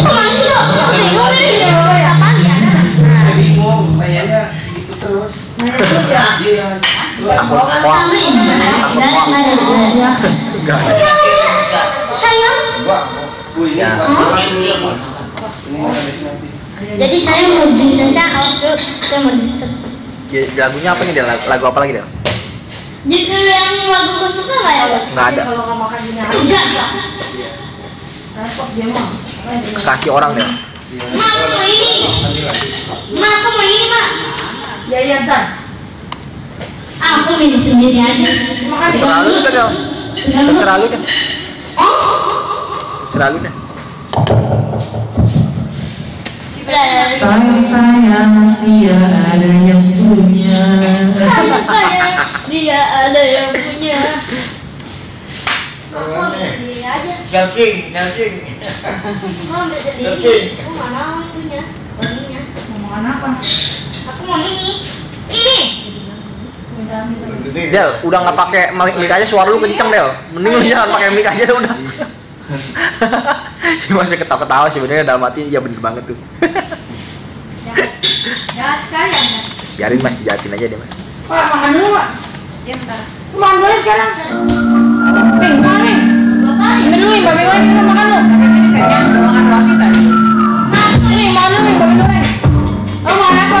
Kok mana sih kok? Bingung nih. Apaan bingung, kayaknya Enggak. Sayang. Ya. Jadi saya mau disetnya, dulu. Saya mau diset. Ya, Lagunya apa nih Del? Lagu apa lagi Del? Jadi yang lagu kesuka nggak ya? Nggak ada. Tidak. Kekasih orang Del. Ma, aku mau ini. Ma, aku mau ini, Ma. Ya ya dan. Ah, aku main sendiri aja. Terserah lu deh Del. Terserah lu deh. Terserah lu udah. Sayang sayang dia ada yang punya Sayang, sayang, dia ada yang punya. Aku ambil sendiri aja. Galking, galking. Aku ambil sendiri. Aku mana mau itunya? Wanginya. Ngomongan apa? Aku mau ini. Ini. Del, udah nggak pakai mic aja suara lu kenceng Del. Mending lu jangan pakai mic aja udah. si masih ketawa-ketawa sih sebenarnya dalam hati ya bener banget tuh. Ya sekalian ya. Biarin Mas dijahatin aja deh Mas. Pak makan dulu pak. Ya ntar. Lu makan dulu sekarang. Ping makan nih. Ini dulu babi goreng kita makan sini roti tadi. Ini makan dulu nih babi goreng. Lu makan apa?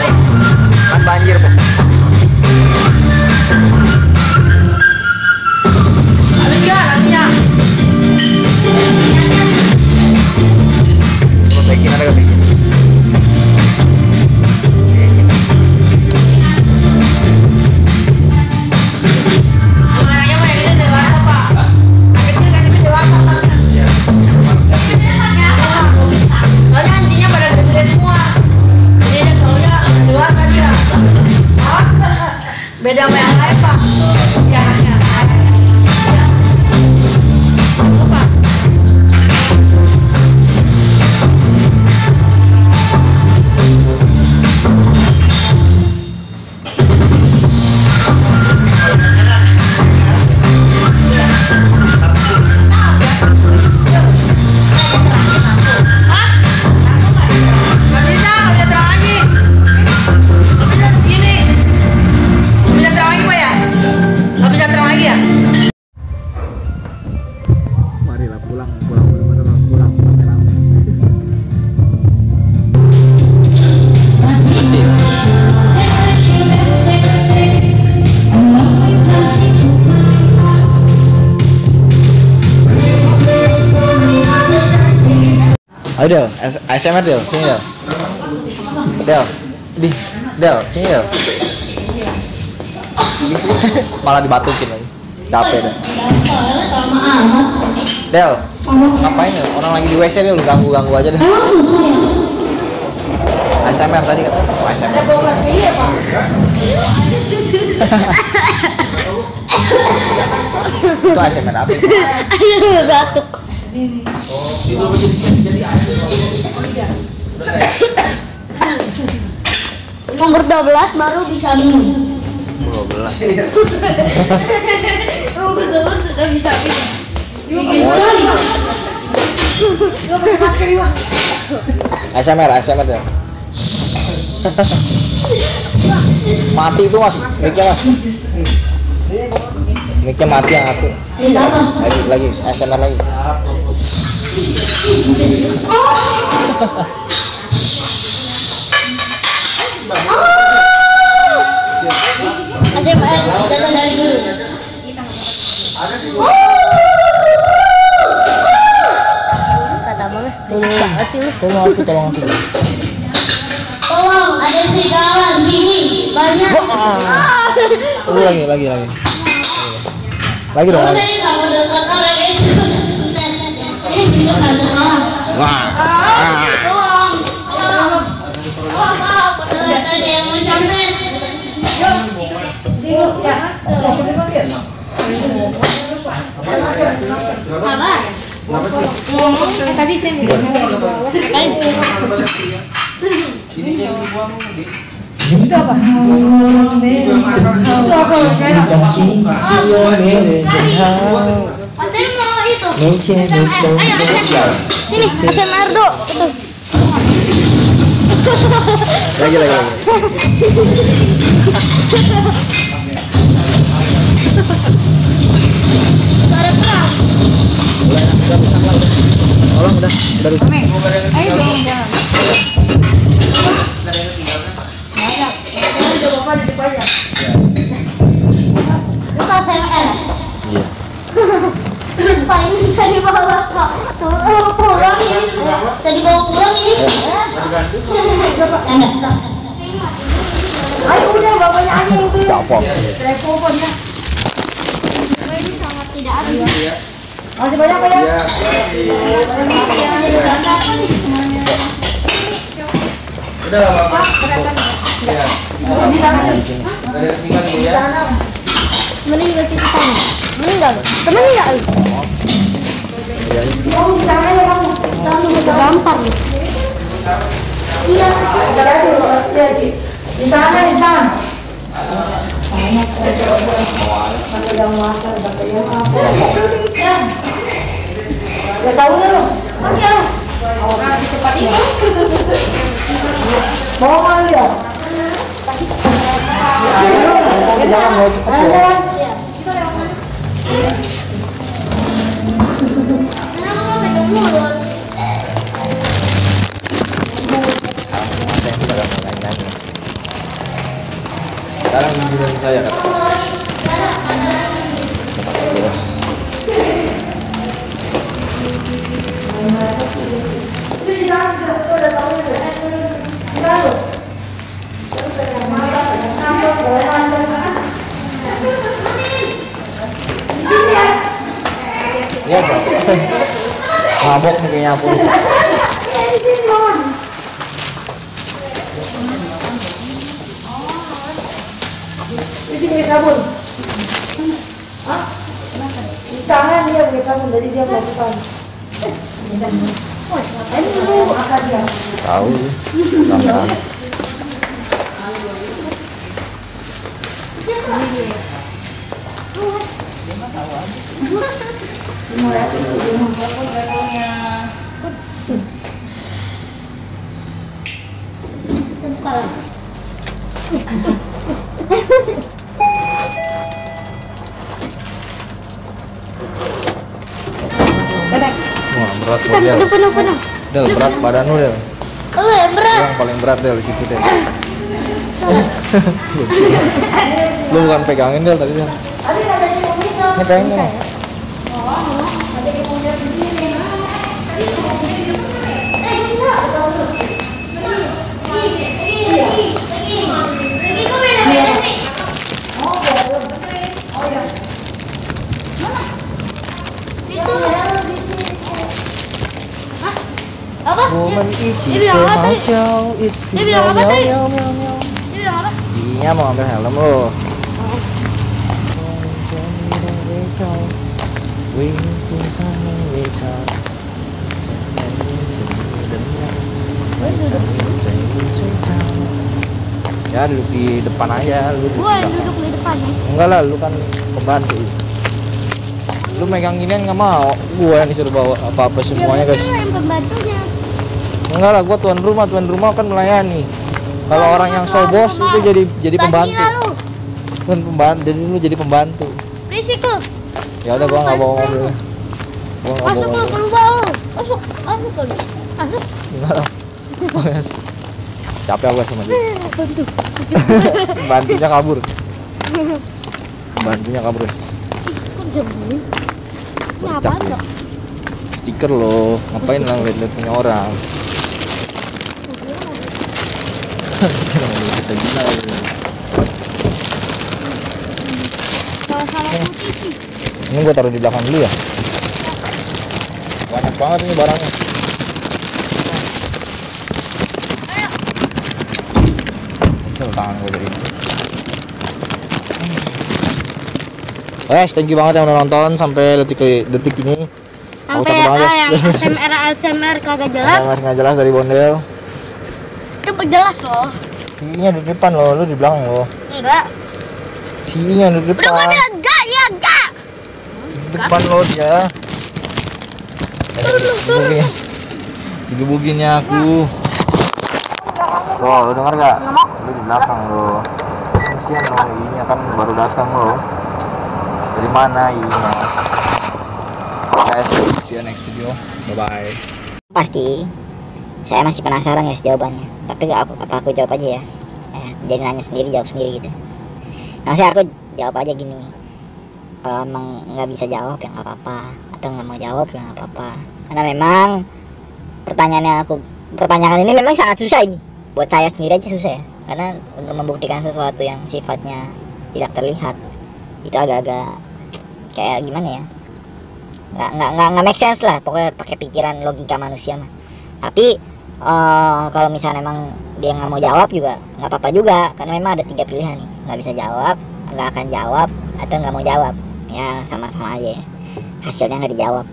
Kan Del, ASMR Del, sini Del. Del, di, Del, sini Del. Malah dibatukin lagi. Capek deh. Del, ngapain ya? Orang lagi di WC nih, lu ganggu-ganggu aja deh. ASMR tadi kan? Oh, ASMR. Itu ASMR apa? Ayo batuk. Nomor 12 baru bisa minum. 12. Nomor 12 sudah bisa minum. Gigi sekali. ASMR, ASMR ya. mati itu mas, mic-nya mas. Mic-nya mati yang aku. Lagi, lagi, ASMR lagi. Datang dari. Kata abangnya, berisik banget sih lu. Tolong aku, tolong aku. Tolong, ada serigala di sini. Banyak. Lagi, lagi, lagi. Lagi dong. Ini juga santai orang. Wah. Tolong, tolong. Tolong, tolong. Ada yang itu. SMR. Ayo, SMR. Sini, SMR do. Itu. Lagi, lagi, lagi. Suara perang. Tolong udah, udah Pak ini bisa dibawa Pak. Pulang ini. Bisa dibawa pulang ini. Ayo udah bapaknya aja yang beli. Siapa? Telepon ya. Sangat tidak adil. Masih banyak apa ya? Sih sana. Meninggal. Temen enggak lu? Kamu di sana ya kamu. Kamu gampang. Iya. Di sana di sana. Ya tahu ya lu. Oke. Mau kali ya? Jangan mau cepet Ayo ya. jalan. Iya. Kenapa mau pegang Sekarang giliran saya kata. Terus. Ya, Bang. Mabok nih kayaknya aku. Ini pakai sabun. Hah? Di tangan dia pakai sabun, jadi dia melakukan. Ini dulu makan dia. Tahu. Gampang. Wah, berat model. Penuh, penuh, penuh. Del, berat badan lu, Del. Lu yang berat. Yang paling berat, Del, di situ, Del. lu bukan pegangin, Del, tadi, Del. Ini pegangin, Pergi, kok beda-beda sih? Itu. Hah? Apa? Woman Dia it's bilang apa tadi? semacau it's Dia bilang apa tadi? meow, meow, meow. Ya duduk di depan aja lu yang belakang. duduk di depan ya. Enggak lah, lu kan pembantu. Lu megang ginian nggak mau. Gua yang disuruh bawa apa-apa semuanya, guys. Lu yang pembantunya. Enggak lah, gua tuan rumah, tuan rumah kan melayani. Kalau orang yang tuh so bos mau. itu jadi jadi pembantu. Kan pembantu, jadi lu jadi pembantu. Berisik lu. Ya udah gua nggak bawa mobil. Gua nggak Masuk lu keluar lu. Masuk. Masuk. Masuk. Enggak lah. Capek gua sama dia. Bantu. Bantunya kabur. Bantunya kabur. guys. Kok dok? Stiker lo, ngapain lah ngeliat-ngeliat punya orang? Sih. Ini gua taruh di belakang dulu ya. Banyak banget ini barangnya. Tangan gua jadi. Guys, thank you banget yang udah nonton sampai detik detik ini. Sampai capek banget, yang. ASMR ASMR kagak jelas. Ada nggak jelas dari Bondel. Itu jelas loh. Si-nya di depan lo, lu di belakang lo. Enggak. Si-nya di Udah depan. bilang enggak ya enggak. Di depan lo dia. Digebukin. Digebukinnya aku. Lo, lu denger gak? Lu di belakang lo. Kasian lo, inya kan baru datang lo. Dari mana inya? Guys, see you next video. Bye bye. pasti saya masih penasaran ya jawabannya tapi gak aku apa aku jawab aja ya eh, jadi nanya sendiri jawab sendiri gitu nah saya aku jawab aja gini kalau emang nggak bisa jawab ya nggak apa-apa atau nggak mau jawab ya nggak apa-apa karena memang pertanyaannya aku pertanyaan ini memang sangat susah ini buat saya sendiri aja susah ya. Karena untuk membuktikan sesuatu yang sifatnya tidak terlihat itu agak-agak kayak gimana ya? Nggak nggak nggak nggak make sense lah pokoknya pakai pikiran logika manusia mah. Tapi eh, kalau misalnya emang dia nggak mau jawab juga nggak apa-apa juga karena memang ada tiga pilihan nih. Nggak bisa jawab nggak akan jawab atau nggak mau jawab. Ya sama-sama aja. Ya. hasilnya nggak dijawab.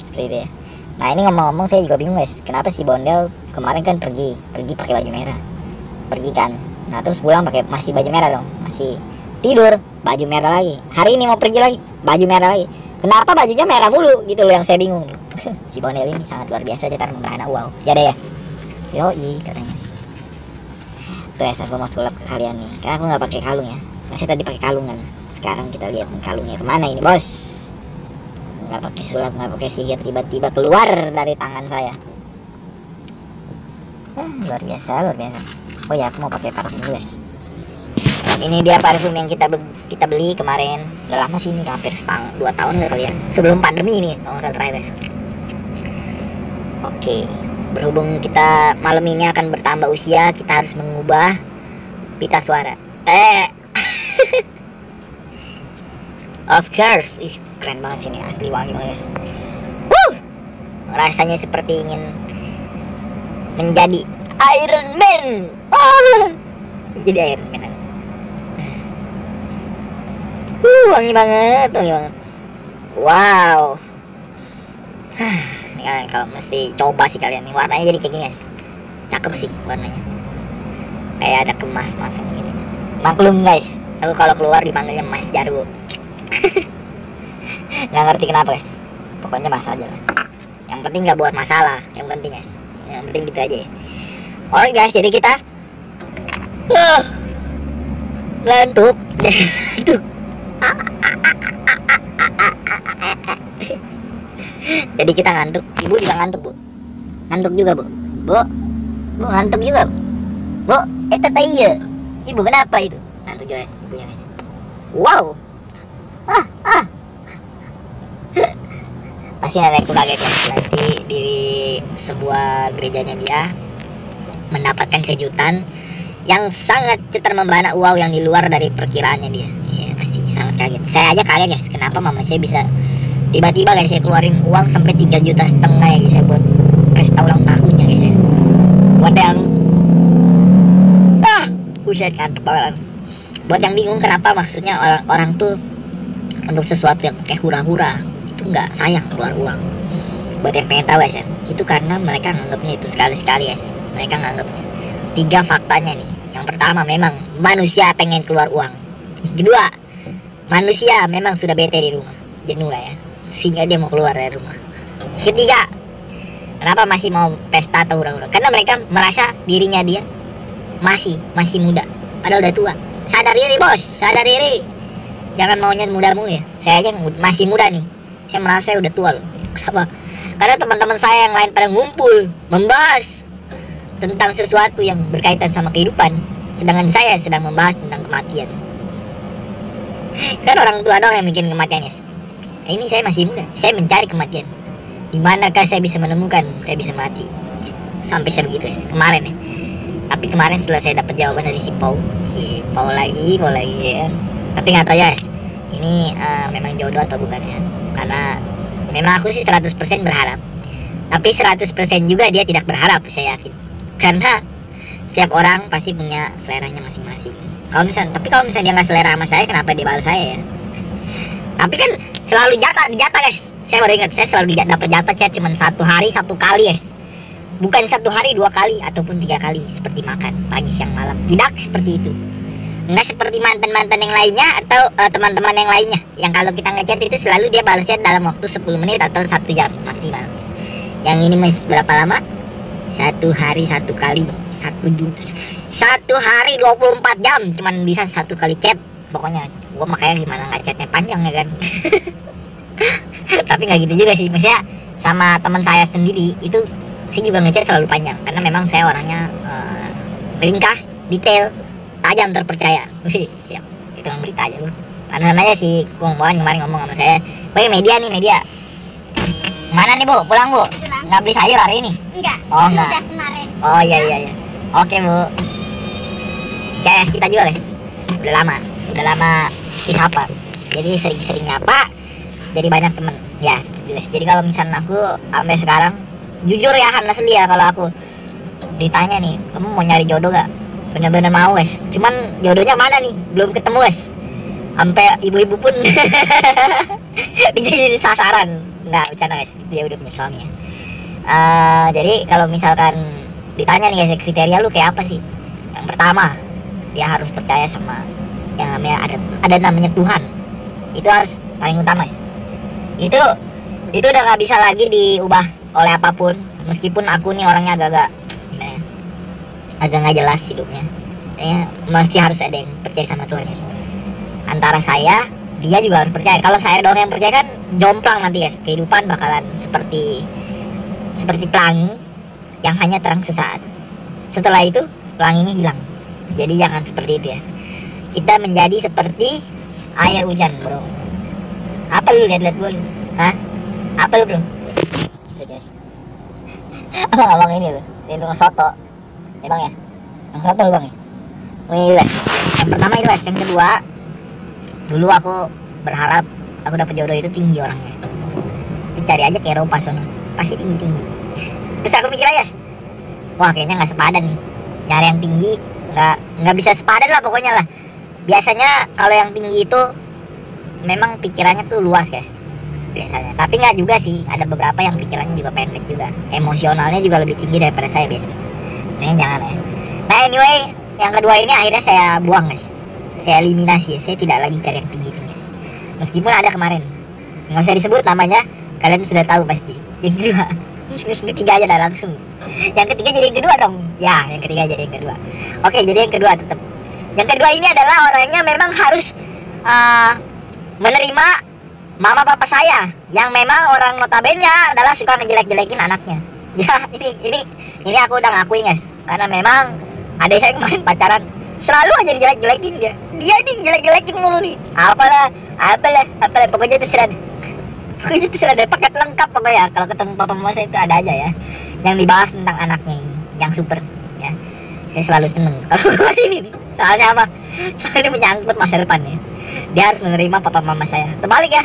Seperti itu ya nah ini ngomong-ngomong saya juga bingung guys. Kenapa si Bondel kemarin kan pergi pergi pakai baju merah? Pergi kan? Nah terus pulang pakai masih baju merah dong. Masih tidur baju merah lagi. Hari ini mau pergi lagi baju merah lagi. Kenapa bajunya merah mulu? Gitu loh yang saya bingung. Si Bondel ini sangat luar biasa cara menggahana wow. Ya deh. Ya yoi katanya. Tuh ya aku mau sulap ke kalian nih. Karena aku nggak pakai kalung ya. Masih tadi pakai kalungan. Sekarang kita lihat kalungnya ke mana ini bos nggak pakai sulap nggak pakai sihir tiba-tiba keluar dari tangan saya. Eh, luar biasa luar biasa. Oh ya aku mau pakai parfum dulu guys. Ini dia parfum yang kita be- kita beli kemarin. Udah lama sih ini udah hampir setang dua tahun ya. Sebelum pandemi ini kalau salah terakhir guys. oke berhubung kita malam ini akan bertambah usia kita harus mengubah pita suara. Eh! Of course keren banget sini asli wangi banget guys Wuh! rasanya seperti ingin menjadi Iron Man oh! jadi Iron Man Uh, wangi banget, wangi banget. Wow. Ini kalian kalau mesti coba sih kalian nih warnanya jadi kayak gini guys. Cakep sih warnanya. Kayak ada kemas masang gitu. Maklum guys, aku kalau keluar dipanggilnya Mas Jarwo. nggak ngerti kenapa guys. Pokoknya mas aja lah. Yang penting nggak buat masalah, yang penting guys. Yang penting gitu aja. ya. Alright guys, jadi kita Ah, lantuk, jadi kita ngantuk, ibu juga ngantuk bu, ngantuk juga bu, bu, bu ngantuk juga, bu, eh tata iya, ibu kenapa itu? Ngantuk juga ibunya guys. Wow, ah ah, pasti nenekku kaget ya nanti di sebuah gerejanya dia mendapatkan kejutan yang sangat cetar membana wow yang di luar dari perkiraannya dia. Iya pasti sangat kaget. Saya aja kaget guys, kenapa mama saya bisa tiba-tiba guys saya keluarin uang sampai 3 juta setengah ya guys saya buat pesta ulang tahunnya guys ya. Buat yang ah buset kan banget. Buat yang bingung kenapa maksudnya orang-orang tuh untuk sesuatu yang kayak hura-hura nggak sayang keluar uang. Buat yang pengen tahu ya. Itu karena mereka nganggapnya itu sekali-sekali guys. Mereka nganggapnya. Tiga faktanya nih. Yang pertama memang manusia pengen keluar uang. Kedua manusia memang sudah bete di rumah. Jenuh lah ya. Sehingga dia mau keluar dari rumah. Ketiga kenapa masih mau pesta atau hura-hura? Karena mereka merasa dirinya dia masih masih muda. Padahal udah tua. Sadar diri bos. Sadar diri. Jangan maunya muda mulu ya. Saya aja masih muda nih saya merasa saya udah tua loh. Kenapa? Karena teman-teman saya yang lain pada ngumpul membahas tentang sesuatu yang berkaitan sama kehidupan sedangkan saya sedang membahas tentang kematian. Kan orang tua dong yang bikin kematian ya ini saya masih muda. Saya mencari kematian. Di manakah saya bisa menemukan saya bisa mati? Sampai saya begitu guys kemarin ya. Tapi kemarin setelah saya dapat jawaban dari si Pau si Pau lagi Pau lagi ya. Tapi nggak tahu ya guys ini eh, memang jodoh atau bukan ya karena memang aku sih 100% berharap. Tapi 100% juga dia tidak berharap saya yakin. Karena setiap orang pasti punya seleranya masing-masing. Kalau misalnya tapi kalau misalnya dia nggak selera sama saya kenapa dia balas saya ya? Tapi kan selalu jatah dijatah guys. Saya baru ingat saya selalu dapat jatah chat cuman satu hari satu kali guys. Bukan satu hari dua kali ataupun tiga kali seperti makan pagi siang malam. Tidak seperti itu nggak seperti mantan mantan yang lainnya atau eh, teman-teman yang lainnya. Yang kalau kita ngechat itu selalu dia balasnya dalam waktu 10 menit atau satu jam maksimal. Yang ini mas berapa lama? Satu hari satu kali. Satu jurus satu hari 24 jam. Cuman bisa satu kali chat. Pokoknya gua makanya gimana nggak chatnya panjang ya kan? Tapi nggak gitu juga sih. Maksudnya sama teman saya sendiri itu saya juga ngechat selalu panjang. Karena memang saya orangnya eh, ringkas detail tajam terpercaya Wih, siap itu yang berita aja lu Pantesan aja si Kung Boan kemarin ngomong sama saya Woi media nih media Mana nih bu? Pulang bu? Nggak beli sayur hari ini? Enggak. Oh, enggak. Udah kemarin. Oh iya iya iya. Oke bu. CS kita juga guys. Udah lama, udah lama disapa. Jadi sering-sering nyapa. Jadi banyak temen. Ya seperti itu. guys. Jadi kalau misalnya aku sampai sekarang, jujur ya Hana asli ya kalau aku ditanya nih, kamu mau nyari jodoh gak? Bener-bener mau guys. Cuman jodohnya mana nih? Belum ketemu guys. Sampai ibu-ibu pun dia jadi sasaran. Nggak bercanda guys. Dia udah punya suami ya. Eh, jadi kalau misalkan ditanya nih guys kriteria lu kayak apa sih yang pertama dia harus percaya sama yang namanya ada ada namanya Tuhan itu harus paling utama guys itu itu udah nggak bisa lagi diubah oleh apa pun meskipun aku nih orangnya agak-agak ya agak nggak jelas hidupnya ya mesti harus ada yang percaya sama Tuhan guys antara saya dia juga harus percaya kalau saya doang yang percaya kan jomplang nanti guys kehidupan bakalan seperti seperti pelangi yang hanya terang sesaat. Setelah itu, pelanginya hilang. Jadi jangan seperti itu ya. Kita menjadi seperti air hujan, bro. Apa lu lihat-lihat gue? lu? Hah? Apa lu, bro? Abang abang ini loh, ini soto. Ya bang ya, yang soto lu bang ya. Wih, guys. Yang pertama itu guys, yang kedua, dulu aku berharap aku dapat jodoh itu tinggi orang guys. Dicari aja ke Eropa sono, pasti tinggi tinggi. Terus aku mikir aja, wah kayaknya nggak sepadan nih. Nyari yang tinggi nggak nggak bisa sepadan lah pokoknya lah. Biasanya kalau yang tinggi itu memang pikirannya tuh luas guys biasanya tapi nggak juga sih ada beberapa yang pikirannya juga pendek juga emosionalnya juga lebih tinggi daripada saya biasanya ini jangan ya nah anyway yang kedua ini akhirnya saya buang guys. Saya eliminasi. Ya saya tidak lagi cari yang tinggi tinggi guys. Meskipun ada kemarin. Nggak usah disebut namanya. Kalian sudah tahu pasti. Yang kedua. Yang ketiga aja dah langsung. Yang ketiga jadi yang kedua dong. Ya yang ketiga jadi yang kedua. Oke jadi yang kedua tetap yang kedua ini adalah orangnya memang harus uh, menerima mama papa saya yang memang orang notabene adalah suka ngejelek-jelekin anaknya ya ini ini ini aku udah ngakuin guys. Karena memang ada saya kemarin pacaran. Selalu aja dijelek-jelekin dia. Dia ini jelek-jelekin mulu nih. Apalah apalah apalah. Pokoknya terserah pokoknya terserah deh. Paket lengkap pokoknya. Kalau ketemu papa mama saya itu ada aja ya. Yang dibahas tentang anaknya ini. Yang super ya. Saya selalu seneng kalau bahas ini nih. Soalnya apa? Soalnya ini menyangkut masa depan ya. Dia harus menerima papa mama saya. Terbalik ya.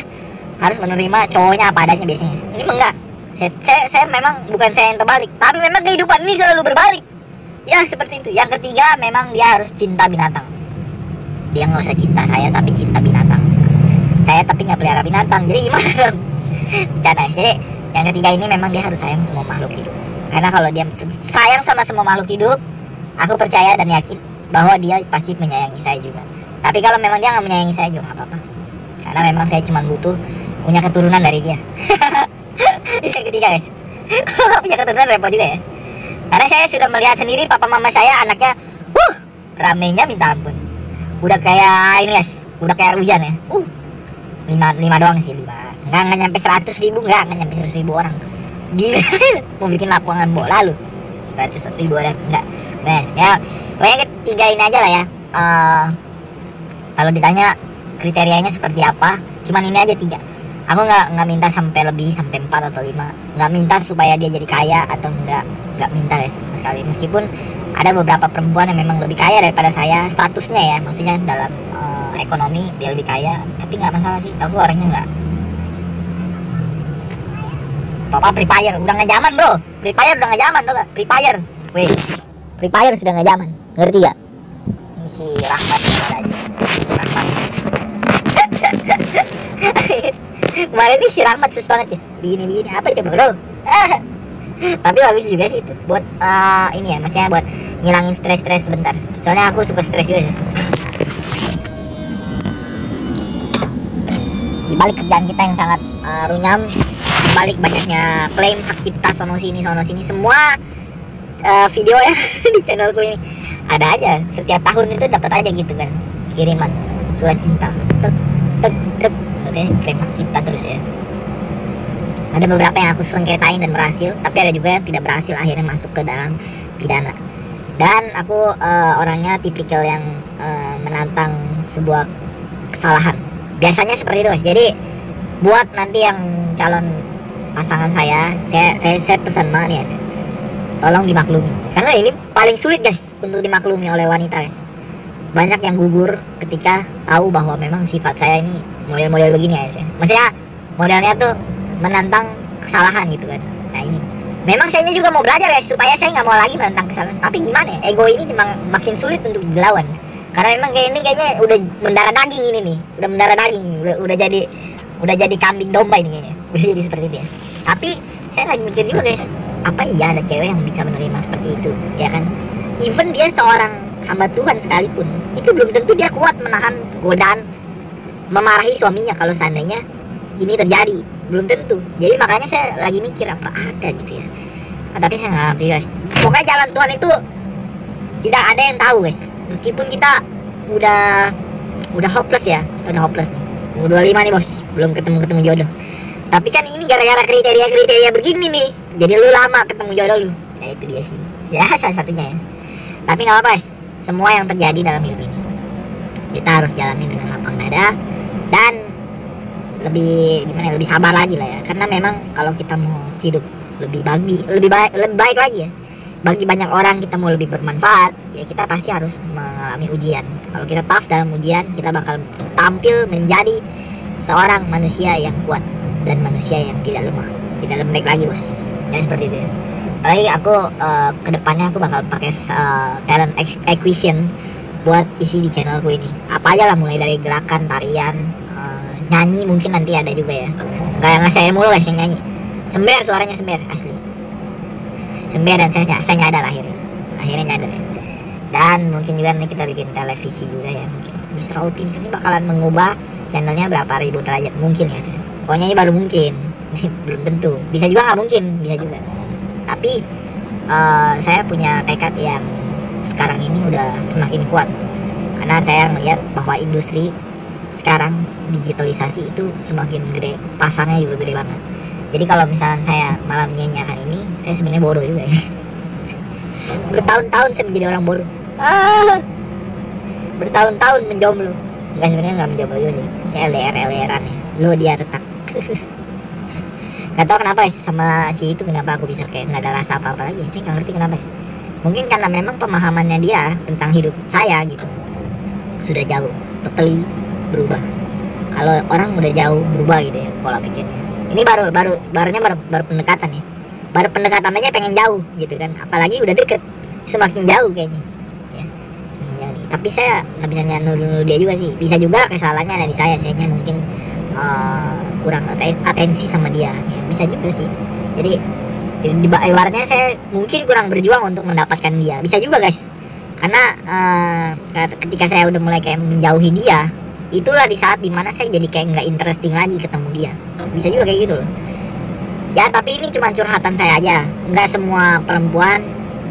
Harus menerima cowoknya apa adanya biasanya ini enggak saya, saya, saya memang bukan saya yang terbalik tapi memang kehidupan ini selalu berbalik. Ya seperti itu. Yang ketiga memang dia harus cinta binatang. Dia nggak usah cinta saya tapi cinta binatang. Saya tapi nggak pelihara binatang jadi gimana dong? Jadi yang ketiga ini memang dia harus sayang semua makhluk hidup. Karena kalau dia sayang sama semua makhluk hidup aku percaya dan yakin bahwa dia pasti menyayangi saya juga. Tapi kalau memang dia nggak menyayangi saya juga nggak apa-apa. Karena memang saya cuma butuh punya keturunan dari dia Yang ketiga guys. Kalau nggak punya keturunan repot juga ya. Karena saya sudah melihat sendiri papa mama saya anaknya uh ramenya minta ampun. Udah kayak ini guys. Udah kayak hujan ya. Uh lima lima doang sih lima. Nggak nggak nyampe seratus ribu nggak nggak nyampe seratus ribu orang. Gila mau bikin lapangan bola lu. Seratus ribu orang nggak. Nah ya pokoknya ketiga ini aja lah ya. Eh, kalau ditanya kriterianya seperti apa cuman ini aja tiga aku nggak nggak minta sampai lebih sampai empat atau lima. Nggak minta supaya dia jadi kaya atau enggak nggak minta guys sekali. Meskipun ada beberapa perempuan yang memang lebih kaya daripada saya statusnya ya maksudnya dalam eh, ekonomi dia lebih kaya tapi nggak masalah sih. Aku orangnya nggak. Apa Free Fire udah nggak zaman bro. Free Fire udah nggak zaman tuh Free Fire weh Free Fire sudah nggak zaman. Ngerti ya ini si Rahmat kemarin ini si Rahmat sus banget guys begini begini apa coba bro? Tapi bagus juga sih itu buat eh, ini ya maksudnya buat ngilangin stres-stres sebentar. Soalnya aku suka stres juga ya. di balik kerjaan kita yang sangat eh, runyam di balik banyaknya klaim hak cipta sono sini sono sini semua eh, video ya di channelku ini ada aja. Setiap tahun itu dapat aja gitu kan kiriman surat cinta. Tek tek tek klaim hak cipta terus ya. Ada beberapa yang aku sengketain dan berhasil tapi ada juga yang tidak berhasil akhirnya masuk ke dalam pidana. Dan aku eh, orangnya tipikal yang eh, menantang sebuah kesalahan. Biasanya seperti itu jadi buat nanti yang calon pasangan saya saya saya, saya pesan banget ya tolong dimaklumi. Karena ini paling sulit guys untuk dimaklumi oleh wanita guys. Banyak yang gugur ketika tahu bahwa memang sifat saya ini model-model begini ya ya. maksudnya modelnya tuh menantang kesalahan gitu kan. Nah ini. Memang saya juga mau belajar ya supaya saya nggak mau lagi menantang kesalahan. Tapi gimana ya ego ini memang makin sulit untuk dilawan. Karena memang kayak ini kayaknya udah mendarah daging ini nih. Udah mendarah daging udah udah jadi udah jadi kambing domba ini kayaknya. Udah jadi seperti itu ya. Tapi saya lagi mikir juga guys. Apa iya ada cewek yang bisa menerima seperti itu ya kan? Even dia seorang hamba Tuhan sekalipun itu belum tentu dia kuat menahan godaan memarahi suaminya kalau seandainya ini terjadi. Belum tentu. Jadi makanya saya lagi mikir apa ada gitu ya. Ah, tapi saya nggak ngerti guys. Pokoknya jalan Tuhan itu tidak ada yang tahu guys. Meskipun kita udah udah hopeless ya. Kita udah hopeless nih. Umur 25 nih bos. Belum ketemu ketemu jodoh. Tapi kan ini gara-gara kriteria kriteria begini nih. Jadi lu lama ketemu jodoh lu. Ya itu dia sih. Ya salah satunya ya. Tapi nggak apa guys. Semua yang terjadi dalam hidup ini kita harus jalani dengan lapang dada dan lebih gimana ya, lebih sabar lagi lah ya. Karena memang kalau kita mau hidup lebih bagi lebih baik lebih baik lagi ya. Bagi banyak orang kita mau lebih bermanfaat ya kita pasti harus mengalami ujian. Kalau kita tough dalam ujian kita bakal tampil menjadi seorang manusia yang kuat dan manusia yang tidak lemah. Tidak lembek lagi bos. Ya seperti itu ya. Apalagi aku eh, ke depannya aku bakal pakai eh, talent ac- acquisition buat isi di channelku ini. Apa aja lah mulai dari gerakan tarian nyanyi mungkin nanti ada juga ya. Kayak nggak saya mulu guys yang nyanyi. Sember suaranya sember asli. Sember dan saya saya nyadar akhirnya. Akhirnya nyadar ya. Dan mungkin juga nanti kita bikin televisi juga ya mungkin. Mr. Ultims ini bakalan mengubah channelnya berapa ribu derajat. Mungkin ya saya pokoknya ini baru mungkin. Belum tentu. Bisa juga nggak mungkin? Bisa juga. Tapi eh, saya punya tekad yang sekarang ini udah semakin kuat. Karena saya melihat bahwa industri sekarang digitalisasi itu semakin gede pasarnya juga gede banget. Jadi kalau misalnya saya malah menyanyikan ini saya sebenarnya bodoh juga ya. Bertahun-tahun saya menjadi orang bodoh. Ah, bertahun-tahun menjomblo. Enggak sebenarnya nggak menjomblo juga sih. Saya LDR LDRan ya lo dia retak. Gak tau kenapa ya sama si itu kenapa aku bisa kayak nggak ada rasa apa-apa lagi. Saya nggak ngerti kenapa ya. mungkin karena memang pemahamannya dia tentang hidup saya gitu. Sudah jauh totally berubah. Kalau orang udah jauh berubah gitu ya pola pikirnya. Ini baru baru barunya baru, baru pendekatan ya. Baru pendekatan aja pengen jauh gitu kan. Apalagi udah deket semakin jauh kayaknya. Ya jauh tapi saya nggak bisa nuduh nuduh dia juga sih. Bisa juga kesalahannya ada di saya saya mungkin eh, kurang aten- atensi sama dia. Ya, bisa juga sih. Jadi di, ibaratnya saya mungkin kurang berjuang untuk mendapatkan dia. Bisa juga guys. Karena ke- ketika saya udah mulai kayak menjauhi dia itulah di saat di mana saya jadi kayak nggak interesting lagi ketemu dia. Bisa juga kayak gitu loh. Ya tapi ini cuma curhatan saya aja. Nggak semua perempuan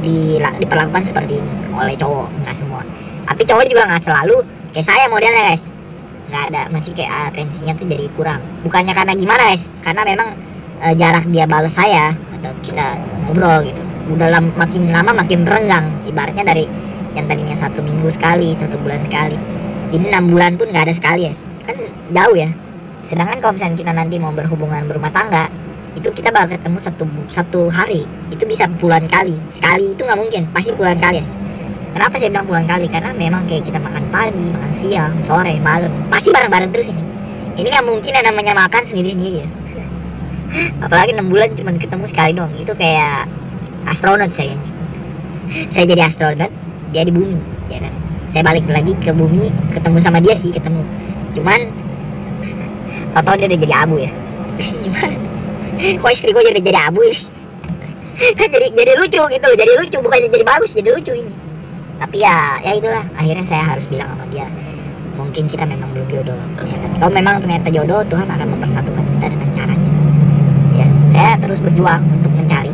dila- diperlakukan seperti ini. Oleh cowok nggak semua. Tapi cowok juga nggak selalu. Kayak saya modelnya guys. Nggak ada. Masih kayak atensinya tuh jadi kurang. Bukannya karena gimana guys? Karena memang eh, jarak dia balas saya atau kita ngobrol gitu. Udah lam- makin lama makin renggang. Ibaratnya dari yang tadinya satu minggu sekali satu bulan sekali ini enam bulan pun nggak ada sekali guys kan jauh ya. Sedangkan kalau misalnya kita nanti mau berhubungan berumah tangga itu kita bakal ketemu satu satu hari. Itu bisa puluhan kali. Sekali itu nggak mungkin. Pasti puluhan kali guys kenapa saya bilang puluhan kali? Karena memang kayak kita makan pagi makan siang sore malam. Pasti bareng-bareng terus ini. Ini nggak mungkin yang namanya makan sendiri-sendiri ya. Apalagi enam bulan cuma ketemu sekali dong itu kayak astronot saya saya jadi astronot dia di bumi. ya saya balik lagi ke bumi ketemu sama dia sih ketemu. Cuman tau dia udah jadi abu ya. Gimana kok istri gue jadi jadi abu ini kan jadi jadi lucu gitu loh jadi lucu. Bukannya jadi bagus jadi lucu ini. Tapi ya ya itulah. Akhirnya saya harus bilang sama dia mungkin kita memang belum jodoh. Ya kan kalau memang ternyata jodoh Tuhan akan mempersatukan kita dengan caranya. Ya saya terus berjuang untuk mencari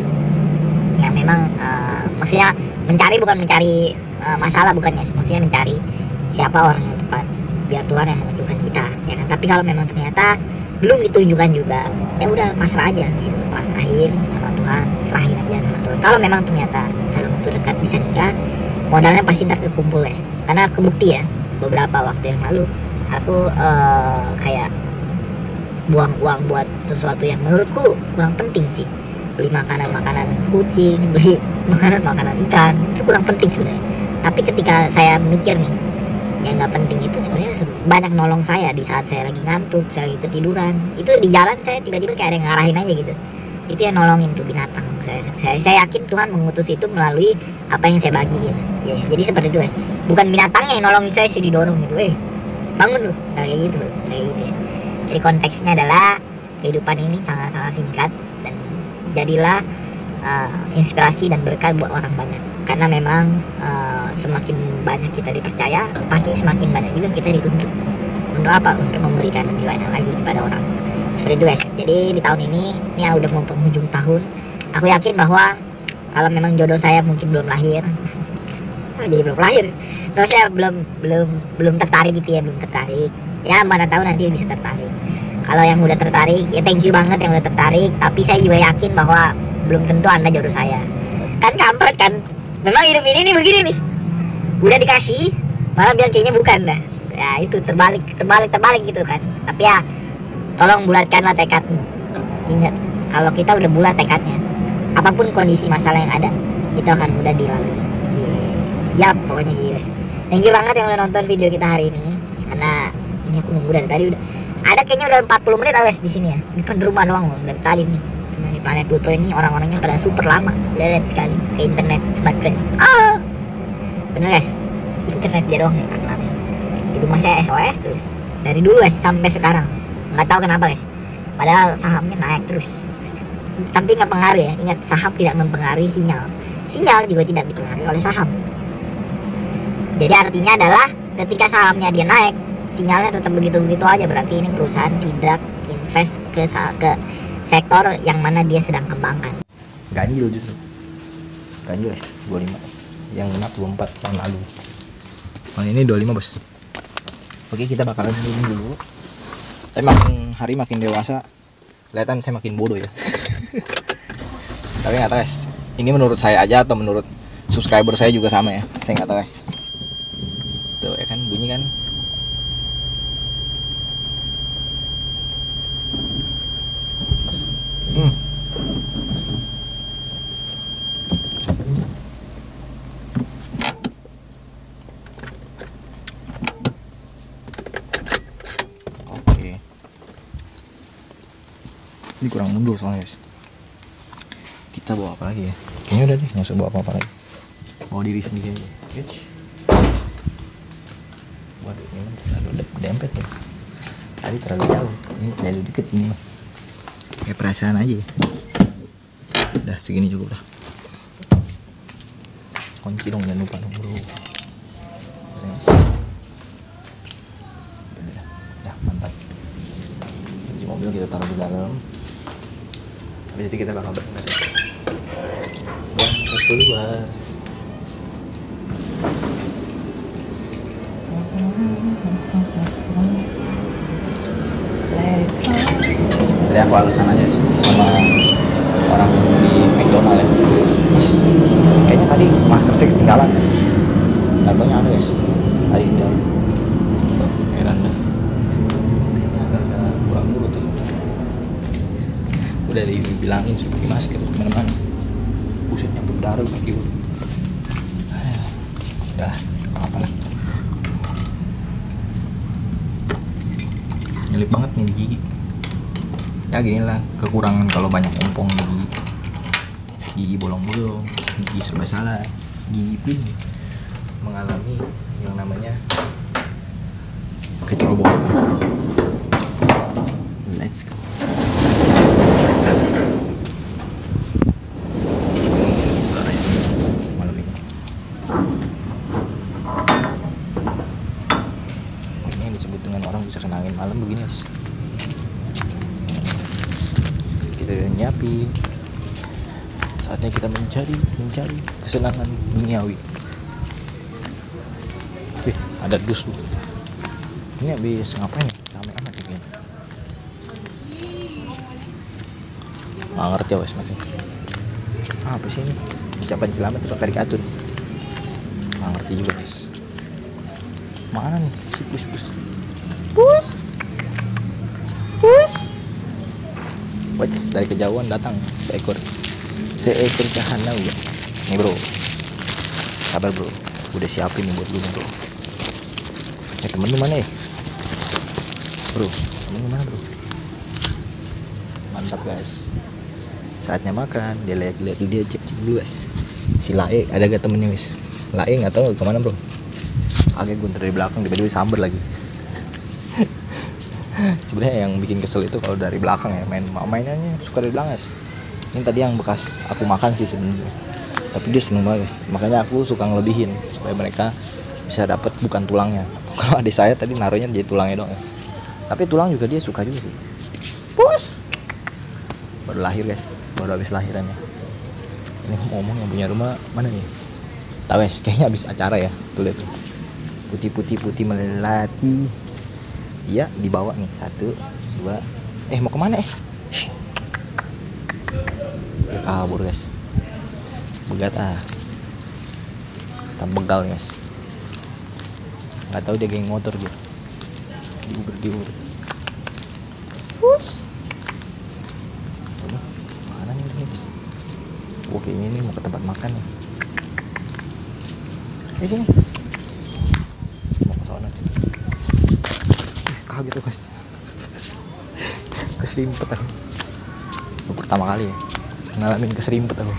yang memang eh, maksudnya mencari bukan mencari eh, masalah bukannya. Maksudnya mencari siapa orang yang tepat biar Tuhan yang menunjukkan kita ya kan? Tapi kalau memang ternyata belum ditunjukkan juga ya udah pasrah aja gitu. Pasrahin sama Tuhan serahin aja sama Tuhan. Kalau memang ternyata dalam waktu dekat bisa nikah modalnya pasti ntar kekumpul guys karena kebukti ya beberapa waktu yang lalu aku eh, kayak buang uang buat sesuatu yang menurutku kurang penting sih beli makanan makanan kucing beli makanan makanan ikan. Itu kurang penting sebenarnya. Tapi ketika saya mikir nih yang nggak penting itu sebenarnya se- banyak nolong saya di saat saya lagi ngantuk saya lagi ketiduran. Itu di jalan saya tiba-tiba kayak ada yang ngarahin aja gitu. Itu yang nolongin tuh binatang. Saya, saya, saya yakin Tuhan mengutus itu melalui apa yang saya bagiin. Ya, jadi seperti itu guys. Bukan binatangnya yang nolongin saya sih didorong gitu. Eh bangun lu. Kayak gitu kayak gitu ya. Jadi konteksnya adalah kehidupan ini sangat-sangat singkat jadilah uh, inspirasi dan berkat buat orang banyak. Karena memang uh, semakin banyak kita dipercaya pasti semakin banyak juga kita dituntut. Untuk apa? Untuk memberikan lebih banyak lagi kepada orang. Seperti itu guys. Jadi di tahun ini ini ya udah mau penghujung tahun aku yakin bahwa kalau memang jodoh saya mungkin belum lahir jadi belum lahir. Terus saya belum belum belum tertarik gitu ya belum tertarik ya mana tahu nanti bisa tertarik kalau yang udah tertarik ya thank you banget yang udah tertarik. Tapi saya juga yakin bahwa belum tentu anda jodoh saya. Kan kampret kan? Memang hidup ini nih begini nih. Udah dikasih malah bilang kayaknya bukan dah. Ya itu terbalik terbalik terbalik gitu kan. Tapi ya tolong bulatkanlah tekadmu. Ingat kalau kita udah bulat tekadnya apa pun kondisi masalah yang ada itu akan mudah dilalui. Siap pokoknya guys. Thank you banget yang udah nonton video kita hari ini. Karena ini aku nunggu dari tadi udah ada kayaknya udah 40 menit guys di sini ya. Depan rumah doang loh dari tadi nih. Karena di planet Pluto ini orang-orangnya pada super lama. Lelet sekali ke internet smartphone ah! Bener guys. Internet dia doang yang lama di rumah saya SOS terus. Dari dulu guys sampai sekarang. Nggak tahu kenapa guys. Padahal sahamnya naik terus. Tapi nggak pengaruh ya. Ingat saham tidak mempengaruhi sinyal. Sinyal juga tidak dipengaruhi oleh saham. Jadi artinya adalah ketika sahamnya dia naik sinyalnya tetap begitu-begitu aja. Berarti ini perusahaan tidak invest ke ke sektor yang mana dia sedang kembangkan. Ganjil justru. Ganjil guys. 25 yang genap 24 tahun lalu. Tahun ini 25 bos. Oke kita bakalan zoom dulu. Tapi makin hari makin dewasa kelihatan saya makin bodoh ya. Tapi nggak tahu guys. Ini menurut saya aja atau menurut subscriber saya juga sama ya. Saya nggak tahu guys tuh ya kan bunyi kan hmm. Oke. Ini kurang mundur soalnya guys. Kita bawa apa lagi ya? Kayaknya udah deh, nggak usah bawa apa-apa lagi. Bawa diri sendiri aja. Waduh, ini terlalu de- dempet ya. tadi terlalu jauh ini terlalu deket ini mah kayak perasaan aja ya. udah segini cukup lah kunci dong jangan lupa dong bro Yes. Udah, udah, mantap kunci mobil kita taruh di dalam habis itu kita bakal berangkat berangkat keluar Jadi aku alasan aja sama orang di McDonald ya. Mas, kayaknya tadi masker saya ketinggalan ya. Contohnya ada guys Tadi di dalam Oh, Heran dah Sini agak-agak kurang mulut ya Udah dibilangin suruh pakai masker ke mana-mana. Buset nyambut darah kaki gue Udah, apa lah. Nyelip banget nih di gigi ya gini lah kekurangan kalau banyak ompong di gigi gigi bolong-bolong. Gigi serba salah. Gigi pun mengalami yang namanya kecerobohan let's go malam ini ini yang disebut dengan orang bisa kena angin malam begini guys kita udah nyiapin saatnya kita mencari mencari kesenangan duniawi. Wih, ada dus lu ini habis ngapain ya? Rame amat kayaknya nggak ngerti wes masih apa sih ini? Ucapan selamat atau karikatur? Nggak ngerti juga guys mana nih si pus pus? Pus? Pus Wah, dari kejauhan datang seekor seekor cahana ya. Nih bro, sabar bro, udah siapin nih buat nih, bro. Eh temen lu mana ya? Bro, temen lu mana bro? Mantap guys. Saatnya makan, dia lihat-lihat dia cek cek dulu guys. Si Lae ada gak temennya guys? Lae nggak tahu ke mana bro? Agak gue dari belakang tiba-tiba samber lagi sebenarnya yang bikin kesel itu kalau dari belakang ya main mainannya suka dari belakang guys ini tadi yang bekas aku makan sih sebenarnya tapi dia seneng banget guys. Makanya aku suka ngelebihin supaya mereka bisa dapat bukan tulangnya. Kalau adik saya tadi naruhnya jadi tulangnya doang ya. tapi tulang juga dia suka juga sih. Bos baru lahir guys. Baru habis lahirannya. Ini ngomong yang punya rumah mana nih? Tahu guys. Kayaknya habis acara ya. Tuh lihat putih putih putih melati Iya, dibawa nih. Satu, dua. Eh, mau ke mana eh? Dia kabur, guys. Begat ah. Kita begal, guys. Gak tahu dia geng motor dia. Diuber, diuber. Aduh, mana nih ini, guys? Kayaknya ini mau ke tempat makan nih. Eh, sini. Mau ke sana kaget tuh guys keserimpet aku pertama kali ya ngalamin keserimpet aku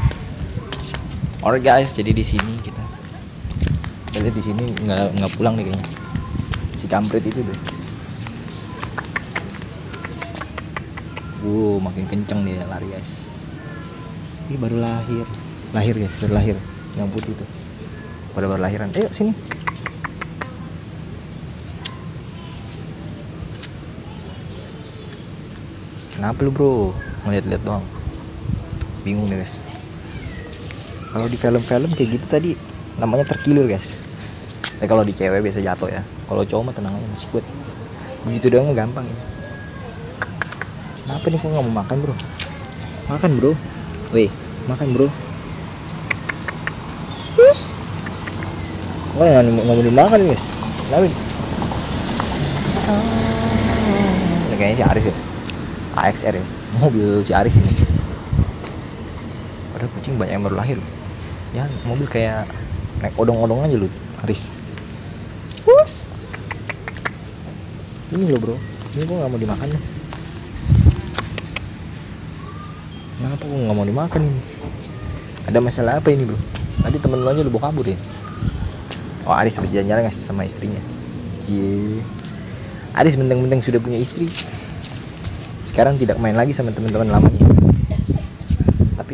alright guys jadi di sini kita. Kita lihat di sini nggak nggak pulang nih kayaknya. Si kampret itu deh. Wow makin kenceng dia lari guys. Ini baru lahir. Lahir guys baru lahir. Yang putih itu. Pada baru lahiran. Ayo sini. Kenapa lu bro? Ngeliat-liat doang. Bingung deh guys. Kalau di film-film kayak gitu tadi namanya terkilir guys. Tapi kalau di cewek biasa jatuh ya. Kalau cowok mah tenang aja masih kuat. Begitu doang gampang ya. Kenapa nih kok nggak mau makan bro? Makan bro. Weh, makan bro. Terus? Kok nggak mau dimakan guys? Kenapa? ini? Kayaknya si Aris guys. AXR ya mobil si Aris ini padahal kucing banyak yang baru lahir ya mobil kayak naik odong-odong aja lu Aris bus ini loh bro. Ini gua nggak mau dimakan nih. Kenapa gua nggak mau dimakan ini? Ada masalah apa ini bro? Nanti temen lu aja lu bawa kabur ya. Oh Aris habis jalan-jalan guys sama istrinya? Cie. Aris benteng-benteng sudah punya istri. Sekarang tidak main lagi sama teman-teman lamanya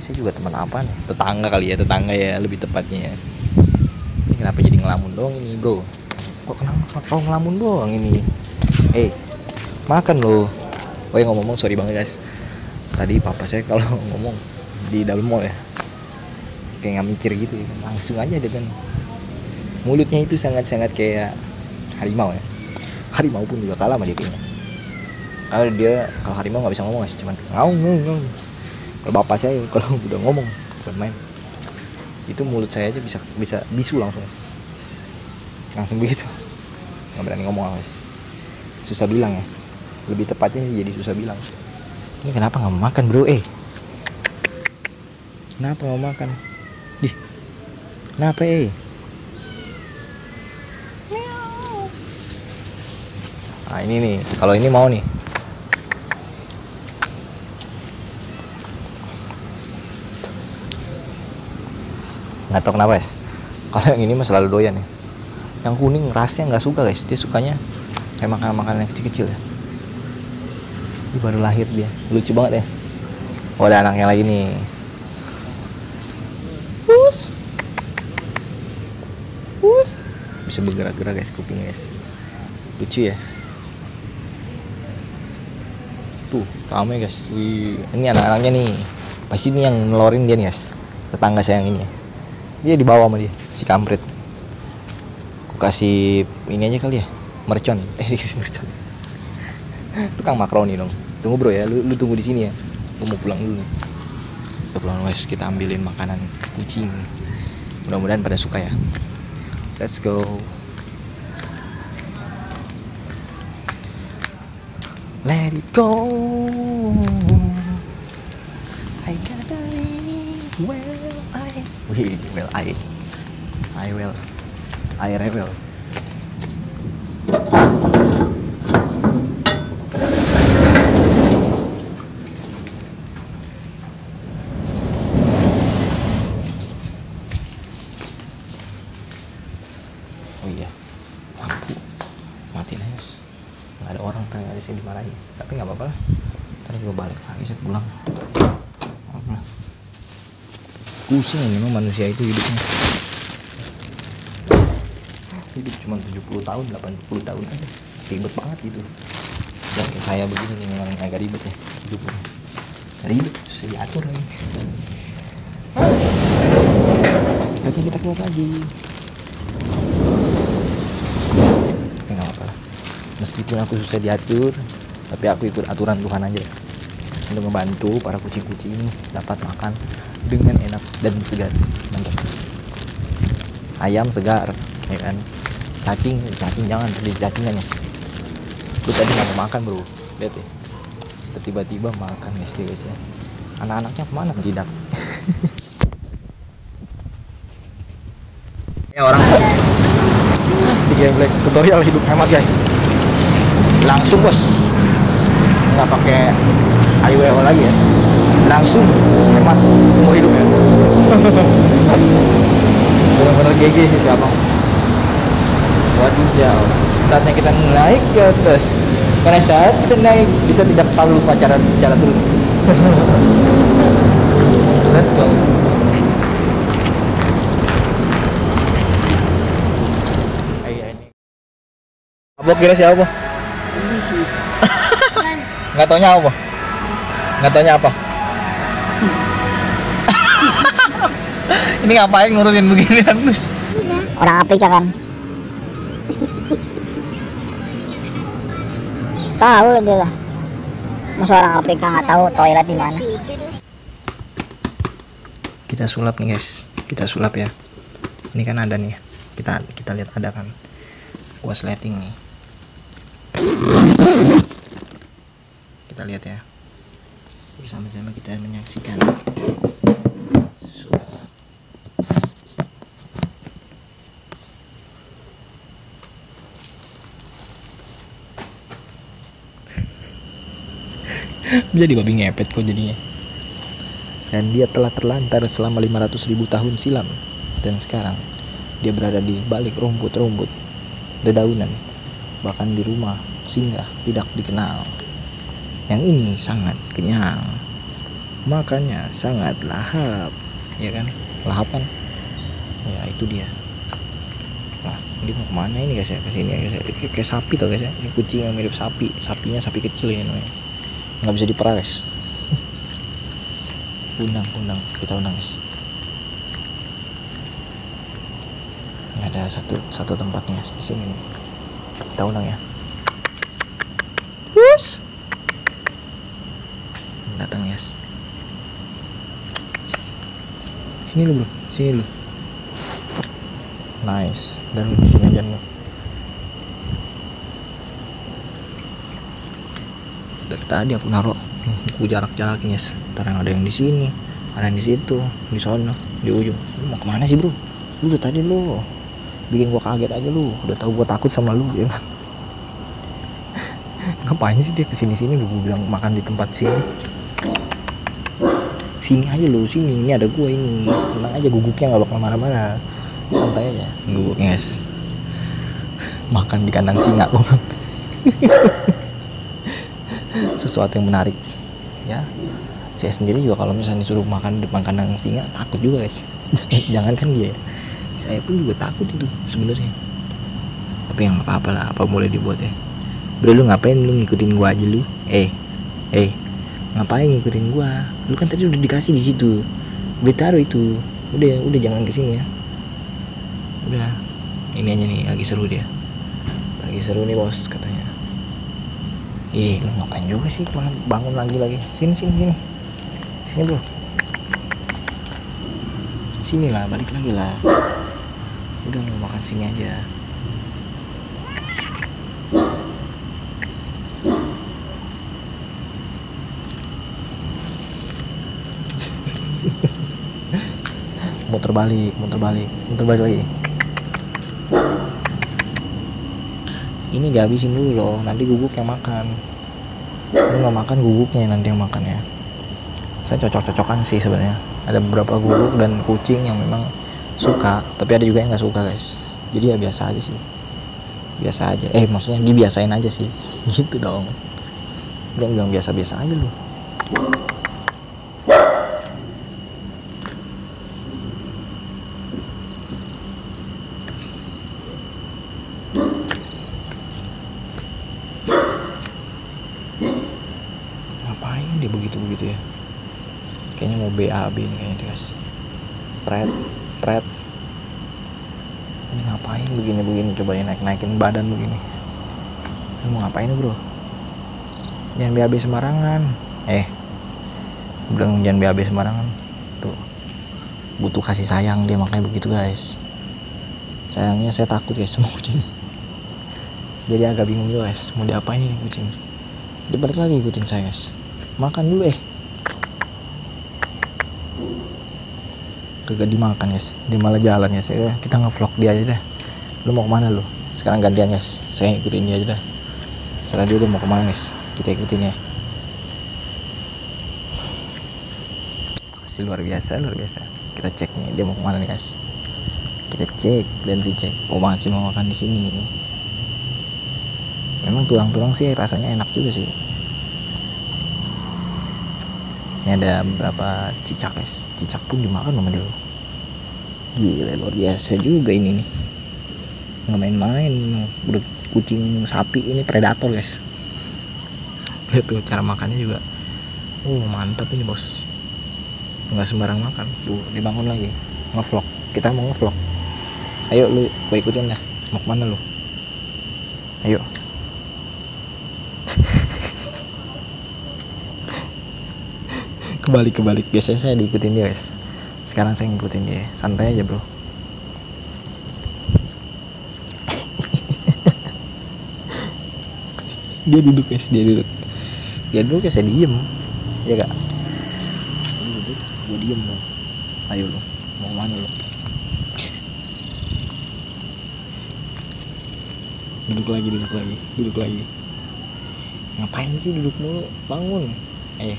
saya juga teman apa nih? Tetangga kali ya tetangga ya lebih tepatnya ya. Ini kenapa jadi ngelamun doang ini bro? Kok kenapa kau ngelamun doang ini? Eh makan loh oh ya ngomong-ngomong sorry banget guys. Tadi papa saya kalau ngomong di dalam mall ya kayak nggak mikir gitu ya. langsung aja dengan mulutnya itu sangat-sangat kayak harimau ya. Harimau pun juga kalah sama dia kayaknya. Kalau dia kalau harimau nggak bisa ngomong guys. Cuman ngaung kalau bapak saya kalau udah ngomong bukan main. Itu mulut saya aja bisa bisa bisu langsung langsung begitu. Nggak berani ngomong guys susah bilang ya. Lebih tepatnya sih jadi susah bilang. Ini kenapa nggak mau makan bro? Eh. Kenapa nggak mau makan? Dih, kenapa eh? Nah ini nih. Kalau ini mau nih nggak tahu kenapa guys. Kalau yang ini mah selalu doyan ya. Yang kuning rasanya nggak suka guys. Dia sukanya kayak makan makanan yang kecil-kecil ya. Ini baru lahir dia. Lucu banget ya. Oh ada anaknya lagi nih. Us. Us. bisa bergerak-gerak guys kupingnya guys. Lucu ya. Tuh rame guys. Ini anak-anaknya nih. Pasti ini yang ngelorin dia nih guys. Tetangga saya yang ini dia dibawa sama dia si kampret. Aku kasih ini aja kali ya mercon. Eh dikasih mercon. Tukang makroni dong. Tunggu bro ya. Lu, lu tunggu di sini ya. Lu mau pulang dulu kita pulang guys. Kita ambilin makanan kucing. Mudah-mudahan pada suka ya. Let's go. Let it go. I gotta I Wih, well I I will. I rebel oh iya lampu matiin aja Yos. nggak ada orang tanya ada saya dimarahin tapi nggak apa-apa lah ntar juga balik lagi saya pulang Apa? Pusing memang manusia itu hidupnya. Hidup cuma 70 tahun 80 tahun aja. Ribet banget gitu dan kayak saya begini nih memang agak ribet ya. Hidupnya. Ribet susah diatur nih saatnya kita keluar lagi. Nggak apa-apa. Lah. meskipun aku susah diatur tapi aku ikut aturan Tuhan aja. Untuk membantu para kucing-kucing dapat makan dengan enak dan segar. Mantap ayam segar ya kan? Cacing cacing jangan di cacing aja lu tadi nggak makan bro. Lihat ya. Tiba-tiba makan guys guys ya. Anak-anaknya ke mana? Tidak ya orang. Si gameplay tutorial hidup hemat guys. Langsung bos. Nggak pakai IWO lagi ya. Langsung hemat semua hidup ya benar-benar GG sih siapa wadidaw saatnya kita naik ke atas karena saat kita naik kita tidak perlu lupa cara cara turun let's go. Abok kira siapa? Nggak taunya apa? Nggak taunya apa? Ini ngapain ngurusin beginian, Nus? orang Afrika kan tahu dia lah masa orang Afrika nggak tahu toilet di mana Kita sulap nih, guys. Kita sulap ya. Ini kan ada nih. Kita kita lihat ada kan. Gua slating nih. Kita lihat ya. Bersama-sama kita menyaksikan. Sulap. Jadi babi ngepet kok jadinya. Dan dia telah terlantar selama 500 ribu tahun silam. Dan sekarang dia berada di balik rumput-rumput dedaunan. Bahkan di rumah singgah tidak dikenal. Yang ini sangat kenyang. Makannya sangat lahap. Ya kan? Lahap kan? Ya itu dia. Lah dia mau ke mana ini guys ya? Ke sini ya guys ya? Kayak, sapi tau guys ya? Ini kucing yang mirip sapi. Sapinya sapi kecil ini namanya nggak bisa diperas undang undang. Kita undang guys. Ini ada satu satu tempatnya di sini. Nih kita undang ya. Bus datang guys. Sini lu bro. Sini lu. Nice. Dan sini aja lu dari tadi aku naruh aku jarak jarakin guys ntar yang ada yang di sini ada yang di situ di sana di ujung. Lu mau ke mana sih bro? Lu udah tadi lu. Bikin gua kaget aja lu. Udah tahu gua takut sama lu ya kan? Ngapain sih dia ke sini sini lu gua bilang makan di tempat sini. Sini aja lu. Sini. Ini ada gua ini. Tenang aja guguknya nggak bakal marah-marah. Santai aja. Guguknya guys. Makan di kandang singa gua bilang. sesuatu yang menarik ya. Saya sendiri juga kalau misalnya disuruh makan di depan kandang singa takut juga guys. Jangan kan dia. Saya pun juga takut itu sebenarnya. Tapi yang apa apa lah apa boleh dibuat ya. Bro lu ngapain lu ngikutin gua aja lu? Eh eh ngapain ngikutin gua? Lu kan tadi udah dikasih di situ. Udah taruh itu. Udah udah jangan ke sini ya. Udah. Ini aja nih lagi seru dia. Lagi seru nih bos katanya Ih, lu ngapain juga sih malah bangun lagi lagi. Sini sini sini. Sini, Bro. Sini lah, balik lagi lah. Udah lu makan sini aja. muter balik, muter balik, muter balik lagi. Ini dihabisin dulu loh nanti guguk yang makan. Lu nggak makan guguknya nanti yang makan ya. Saya cocok-cocokan sih sebenarnya. Ada beberapa guguk dan kucing yang memang suka tapi ada juga yang nggak suka guys. Jadi ya biasa aja sih. Biasa aja. Eh maksudnya dibiasain aja sih. Gitu dong. Jangan bilang biasa-biasa aja lu ngapain dia begitu begitu ya kayaknya mau BAB nih kayaknya dia guys Fred Fred ini ngapain begini begini coba dia naik naikin badan begini Lu mau ngapain bro? Jangan BAB sembarangan. Eh bilang jangan BAB sembarangan. Tuh butuh kasih sayang dia makanya begitu guys. Sayangnya saya takut guys sama kucing. Jadi agak bingung juga guys mau diapain ini kucing. Dia balik lagi ikutin saya guys. Makan dulu eh. Kagak dimakan guys. Dia malah jalan guys. Ya kita ngevlog dia aja dah lu mau ke mana lu sekarang gantian guys. Saya ikutin dia aja dah. Setelah dia udah mau ke mana guys? Kita ikutin ya. Masih luar biasa luar biasa. Kita cek nih dia mau ke mana nih guys? Kita cek dan dicek oh masih mau makan di sini. Memang tulang-tulang sih rasanya enak juga sih. Ini ada beberapa cicak guys? Cicak pun dimakan sama dia. Gila luar biasa juga ini nih nggak main-main udah kucing sapi ini predator guys. Lihat tuh cara makannya juga. Oh mantap ini bos. Nggak sembarang makan. Tuh dibangun lagi. Ngevlog. Kita mau ngevlog. Ayo lu gue ikutin dah. Mau ke mana lu? Ayo. Kebalik kebalik biasanya saya diikutin dia guys. Sekarang saya ngikutin dia. Santai aja bro dia duduk guys dia duduk dia duduk ya saya diem. Ya Dia duduk gue diem dong. Ayo lo mau ke mana lo duduk lagi duduk lagi duduk lagi. Ngapain sih duduk mulu? Bangun. Ayo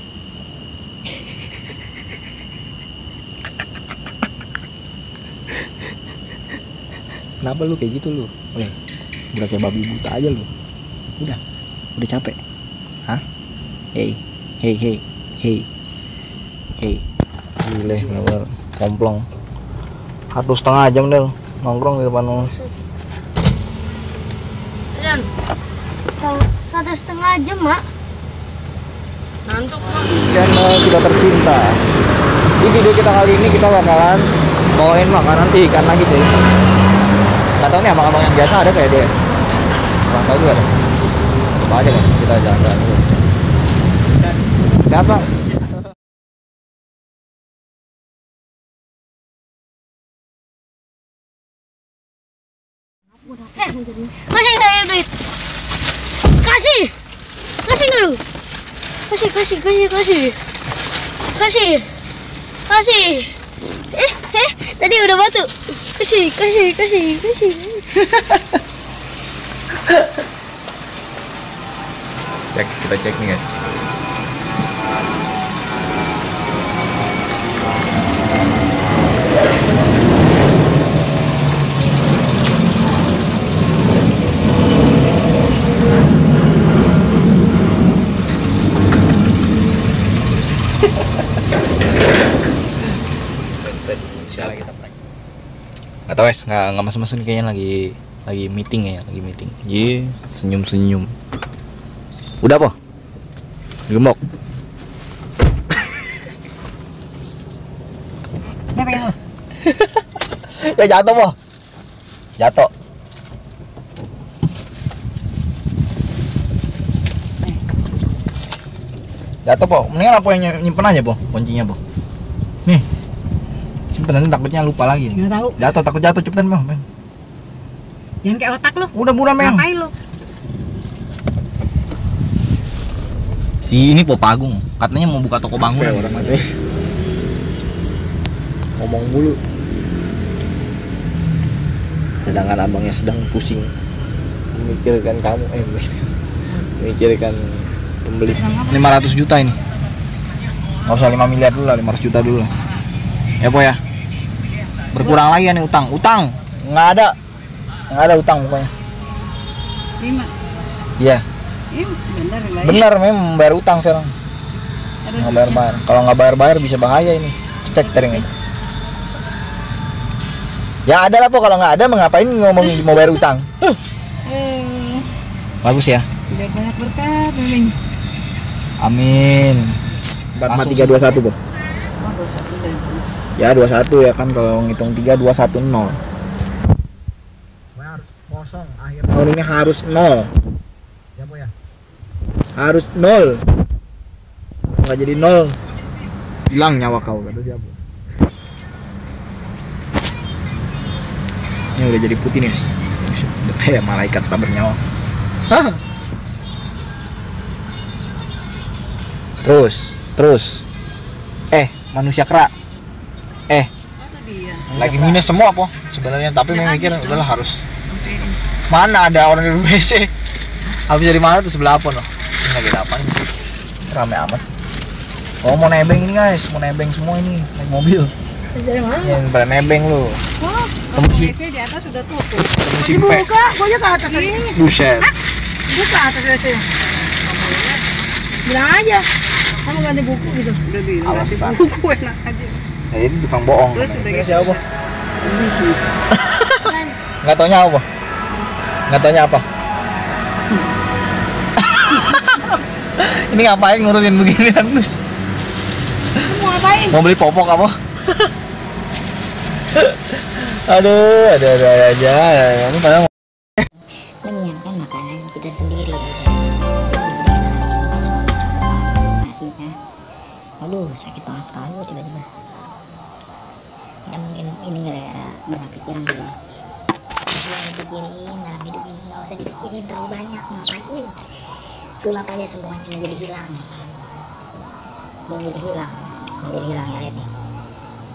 Kenapa lu kayak gitu lu? Weh, udah kayak babi buta aja lu. Udah, Udah capek? Hah? Hey, hey, hey, hey, hey. Gile, bener komplong. Satu setengah jam Del nongkrong di depan. Jan, Satu setengah jam, Mak. ngantuk Mak. Channel kita tercinta. Di video kita kali ini kita bakalan bawain makanan ikan lagi cuy. Gak tau nih abang-abang yang biasa ada kayak dia. Gak tau juga deh. Aja guys, kita jalan-jalan dulu. Siapa? Kasih saya duit. Kasih. Kasih dulu. Kasih, kasih, kasih, kasih. Kasih. Kasih. Eh, eh, tadi udah batu. Kasih, kasih, kasih, kasih. Cek, kita cek nih guys. Gak wes, nggak nggak masuk masuk kayaknya lagi lagi meeting ya, lagi meeting. Ye, senyum senyum. Udah po? Digembok. ya jatuh po. Jatuh. Jatuh po. Mendingan apa yang ny- nyimpen aja po, kuncinya po. Nih. Simpen nanti takutnya lupa lagi. Nggak tahu. Jatuh takut jatuh cepetan po. Men. Jangan kayak otak lu. Udah buruan men. Ngapain lu? Si ini po Pagung, katanya mau buka toko bangunan. orang Ngomong mulu. Sedangkan abangnya sedang pusing memikirkan kamu, eh memikirkan pembeli. 500 juta ini. Nggak usah 5 miliar dulu lah, 500 juta dulu lah. Ya po ya. Berkurang lagi ya nih utang, utang nggak ada, nggak ada utang pokoknya. Lima. Iya, Iya, bener lah. benar memang membayar utang sekarang. nggak bayar bayar kalau nggak bayar bayar bisa bahaya ini. Cek tering ya ada lah po. Kalau nggak ada mengapain ngomong mau bayar utang? Eh, bagus ya. Biar banyak Miming. amin. Empat tiga dua satu po ya dua satu ya kan kalau ngitung tiga dua satu nol. Harus kosong akhir tahun ini harus nol. ya ya harus nol. Nggak jadi nol. Hilang nyawa kau kata siapa? Ini udah jadi putih nih udah kayak malaikat tak bernyawa. Hah. terus terus. Eh manusia kera. Eh. Lagi minus semua po. Sebenarnya tapi memang mikir udahlah harus mana ada orang di WC habis dari mana tuh sebelah apa noh lagi nih rame amat oh mau nebeng ini guys mau nebeng semua ini naik mobil Dari mana? yang pada nebeng lu Oh, Kamu sih- WC di atas sudah tutup. Kamu simpe Dibuka, gua ke atas ini. buset Buka atas WC. Bilang aja. Kamu ganti buku gitu. Udah bilang Alasan. buku enak aja. ya ini tukang bohong udah Terus siapa Bisnis. nggak taunya apa nggak taunya apa ini ngapain ngurusin beginian bus Kamu ngapain? mau beli popok apa aduh ada ada aja ini padahal menyiapkan makanan kita sendiri nasinya aduh sakit banget palu tiba-tiba. Ya mungkin ini gara-gara banyak pikiran gitu yang dipikirin dalam hidup ini nggak usah dipikirin terlalu banyak. Ngapain sulap aja semuanya menjadi hilang. Menjadi hilang. Menjadi hilang ya lihat nih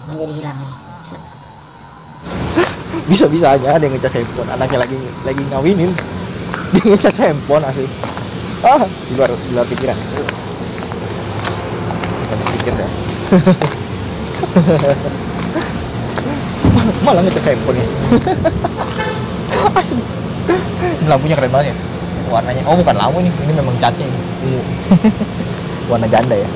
menjadi hilang nih. Se- bisa bisa aja ada yang ngecas handphone. Anaknya lagi lagi ngawinin. Dia ngecas handphone asli. Ah di luar di luar pikiran. Habis pikir saya malah ngecas handphone asli. Lampunya keren banget ya warnanya. Oh bukan lamu nih ini memang catnya ini. Ungu warna janda ya